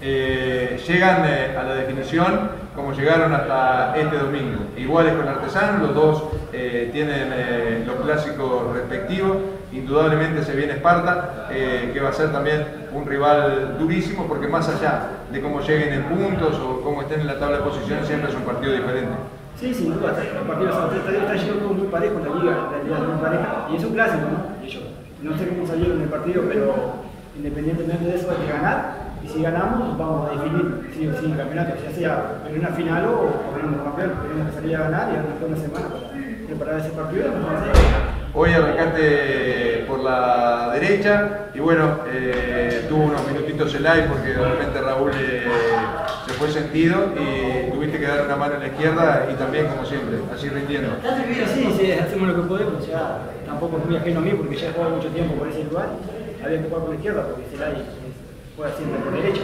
Eh, llegan a la definición como llegaron hasta este domingo. Iguales con Artesano, los dos eh, tienen eh, los clásicos respectivos. Indudablemente se viene Esparta, eh, que va a ser también un rival durísimo, porque más allá de cómo lleguen en puntos o cómo estén en la tabla de posiciones, siempre es un partido diferente. Sí, sin duda, el partido está, todo muy parejo en la liga, la liga muy pareja, y es un clásico, ¿no? No sé cómo salieron en el partido, pero independientemente de eso hay que ganar, y si ganamos vamos a definir sí o sí campeonato, ya sea en una final o en un campeón, tenemos que salir a ganar y toda una semana para preparar ese partido. Hoy arrancaste por la derecha y bueno, eh, tuvo unos minutitos el live porque de repente Raúl eh, se fue sentido y tuviste que dar una mano en la izquierda y también como siempre, así rindiendo. Sí, sí, hacemos lo que podemos, ya tampoco es muy ajeno a mí porque ya he jugado mucho tiempo por ese lugar, había que jugar por la izquierda porque Celay juega siempre por derecha.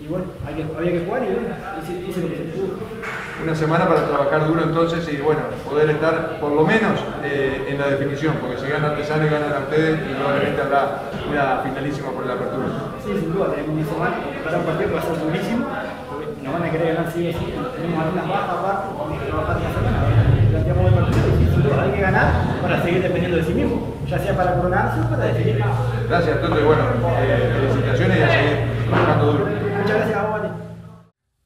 Y bueno, había que, jugar y bueno, hice lo que se pudo. Una semana para trabajar duro entonces y bueno, poder estar por lo menos eh, en la definición, porque si gana Artesano y ganan a ustedes, y probablemente habrá una finalísima por la apertura. Sí, sin duda, tenemos una semana para un partido que va a ser durísimo, porque nos van a querer ganar sí o sí, tenemos algunas bajas aparte, vamos a trabajar la semana, planteamos el partido y sin duda hay que ganar para seguir dependiendo de sí mismo, ya sea para coronarse o para definir. Gracias, Toto, y bueno, eh, felicitaciones y a seguir trabajando duro. Muchas gracias a vos.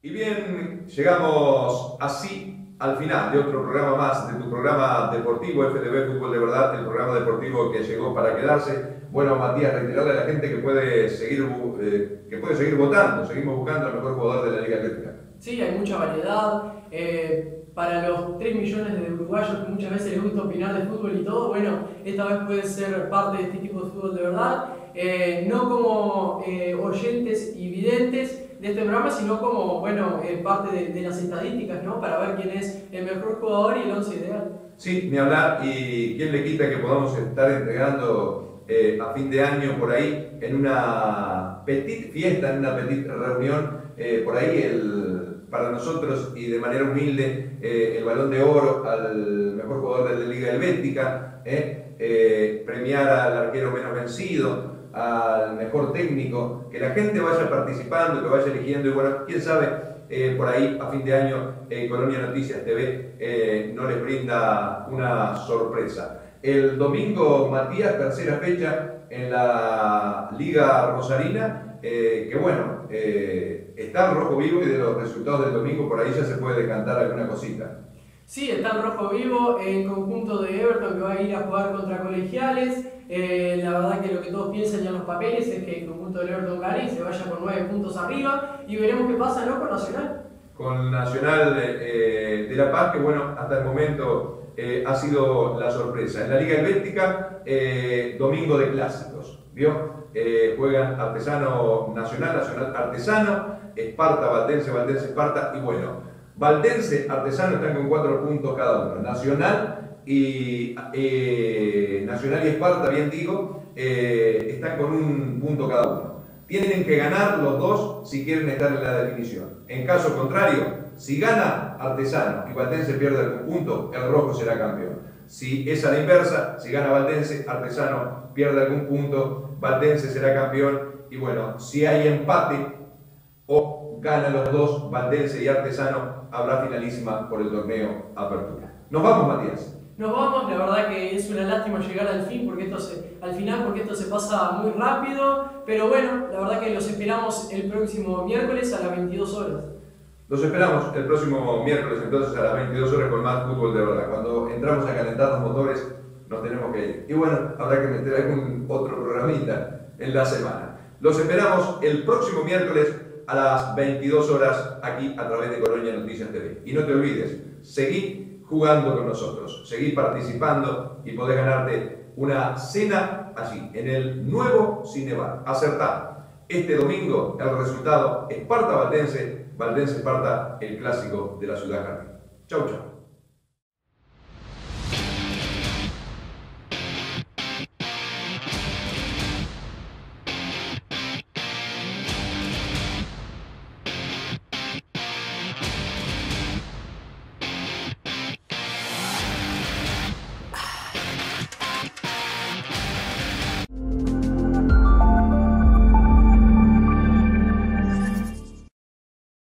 Y bien, llegamos así al final de otro programa más, de tu programa deportivo FDB Fútbol de Verdad, el programa deportivo que llegó para quedarse. Bueno, Matías, reiterarle a la gente que puede seguir, eh, que puede seguir votando, seguimos buscando al mejor jugador de la Liga Atlética. Sí, hay mucha variedad. Eh, para los 3 millones de uruguayos que muchas veces les gusta opinar de fútbol y todo, bueno, esta vez puede ser parte de este tipo de fútbol de verdad, eh, no como eh, oyentes y videntes de este programa, sino como, bueno, eh, parte de, las estadísticas, ¿no? Para ver quién es el mejor jugador y el once ideal. Sí, ni hablar, y quién le quita que podamos estar entregando a fin de año por ahí en una petit fiesta, en una petit reunión, por ahí el para nosotros y de manera humilde eh, el balón de oro al mejor jugador de la Liga Helvética, eh, eh, premiar al arquero menos vencido, al mejor técnico, que la gente vaya participando, que vaya eligiendo y bueno, quién sabe, por ahí a fin de año Colonia Noticias TV nos les brinda una sorpresa. El domingo, Matías, tercera fecha en la Liga Rosarina, que bueno, está en rojo vivo y de los resultados del domingo por ahí ya se puede decantar alguna cosita. Sí, está en rojo vivo en conjunto de Everton que va a ir a jugar contra colegiales. Eh, la verdad que lo que todos piensan ya en los papeles es que el conjunto de Everton gane se vaya con nueve puntos arriba y veremos qué pasa ¿no? con Nacional. Con Nacional eh, de La Paz, que bueno, hasta el momento eh, ha sido la sorpresa. En la Liga Helvética, domingo de clásicos, ¿vio? juegan Artesano Nacional, Nacional Artesano, Esparta, Valdense, Valdense, Esparta y bueno, Valdense, Artesano están con cuatro puntos cada uno. Nacional y, eh, Nacional y Esparta, bien digo, eh, están con un punto cada uno. Tienen que ganar los dos si quieren estar en la definición. En caso contrario, si gana Artesano y Valdense pierde algún punto, el rojo será campeón. Si es a la inversa, si gana Valdense, Artesano pierde algún punto, Valdense será campeón. Y bueno, si hay empate, o ganan los dos, Valdense y Artesano, habrá finalísima por el torneo Apertura. Nos vamos, Matías. Nos vamos, la verdad que es una lástima llegar al fin, porque esto se, al final, porque esto se pasa muy rápido, pero bueno, la verdad que los esperamos el próximo miércoles a las 22 horas. Los esperamos el próximo miércoles entonces a las 22 horas con más fútbol de verdad. Cuando entramos a calentar los motores nos tenemos que ir. Y bueno, habrá que meter algún otro programita en la semana. Los esperamos el próximo miércoles a las 22 horas aquí a través de Colonia Noticias TV. Y no te olvides, seguí jugando con nosotros, seguí participando y podés ganarte una cena allí, en el nuevo Cinebar. Acertá. Este domingo el resultado Esparta-Valdense, Valdense-Esparta, el clásico de la ciudad Jardín. Chau, chau.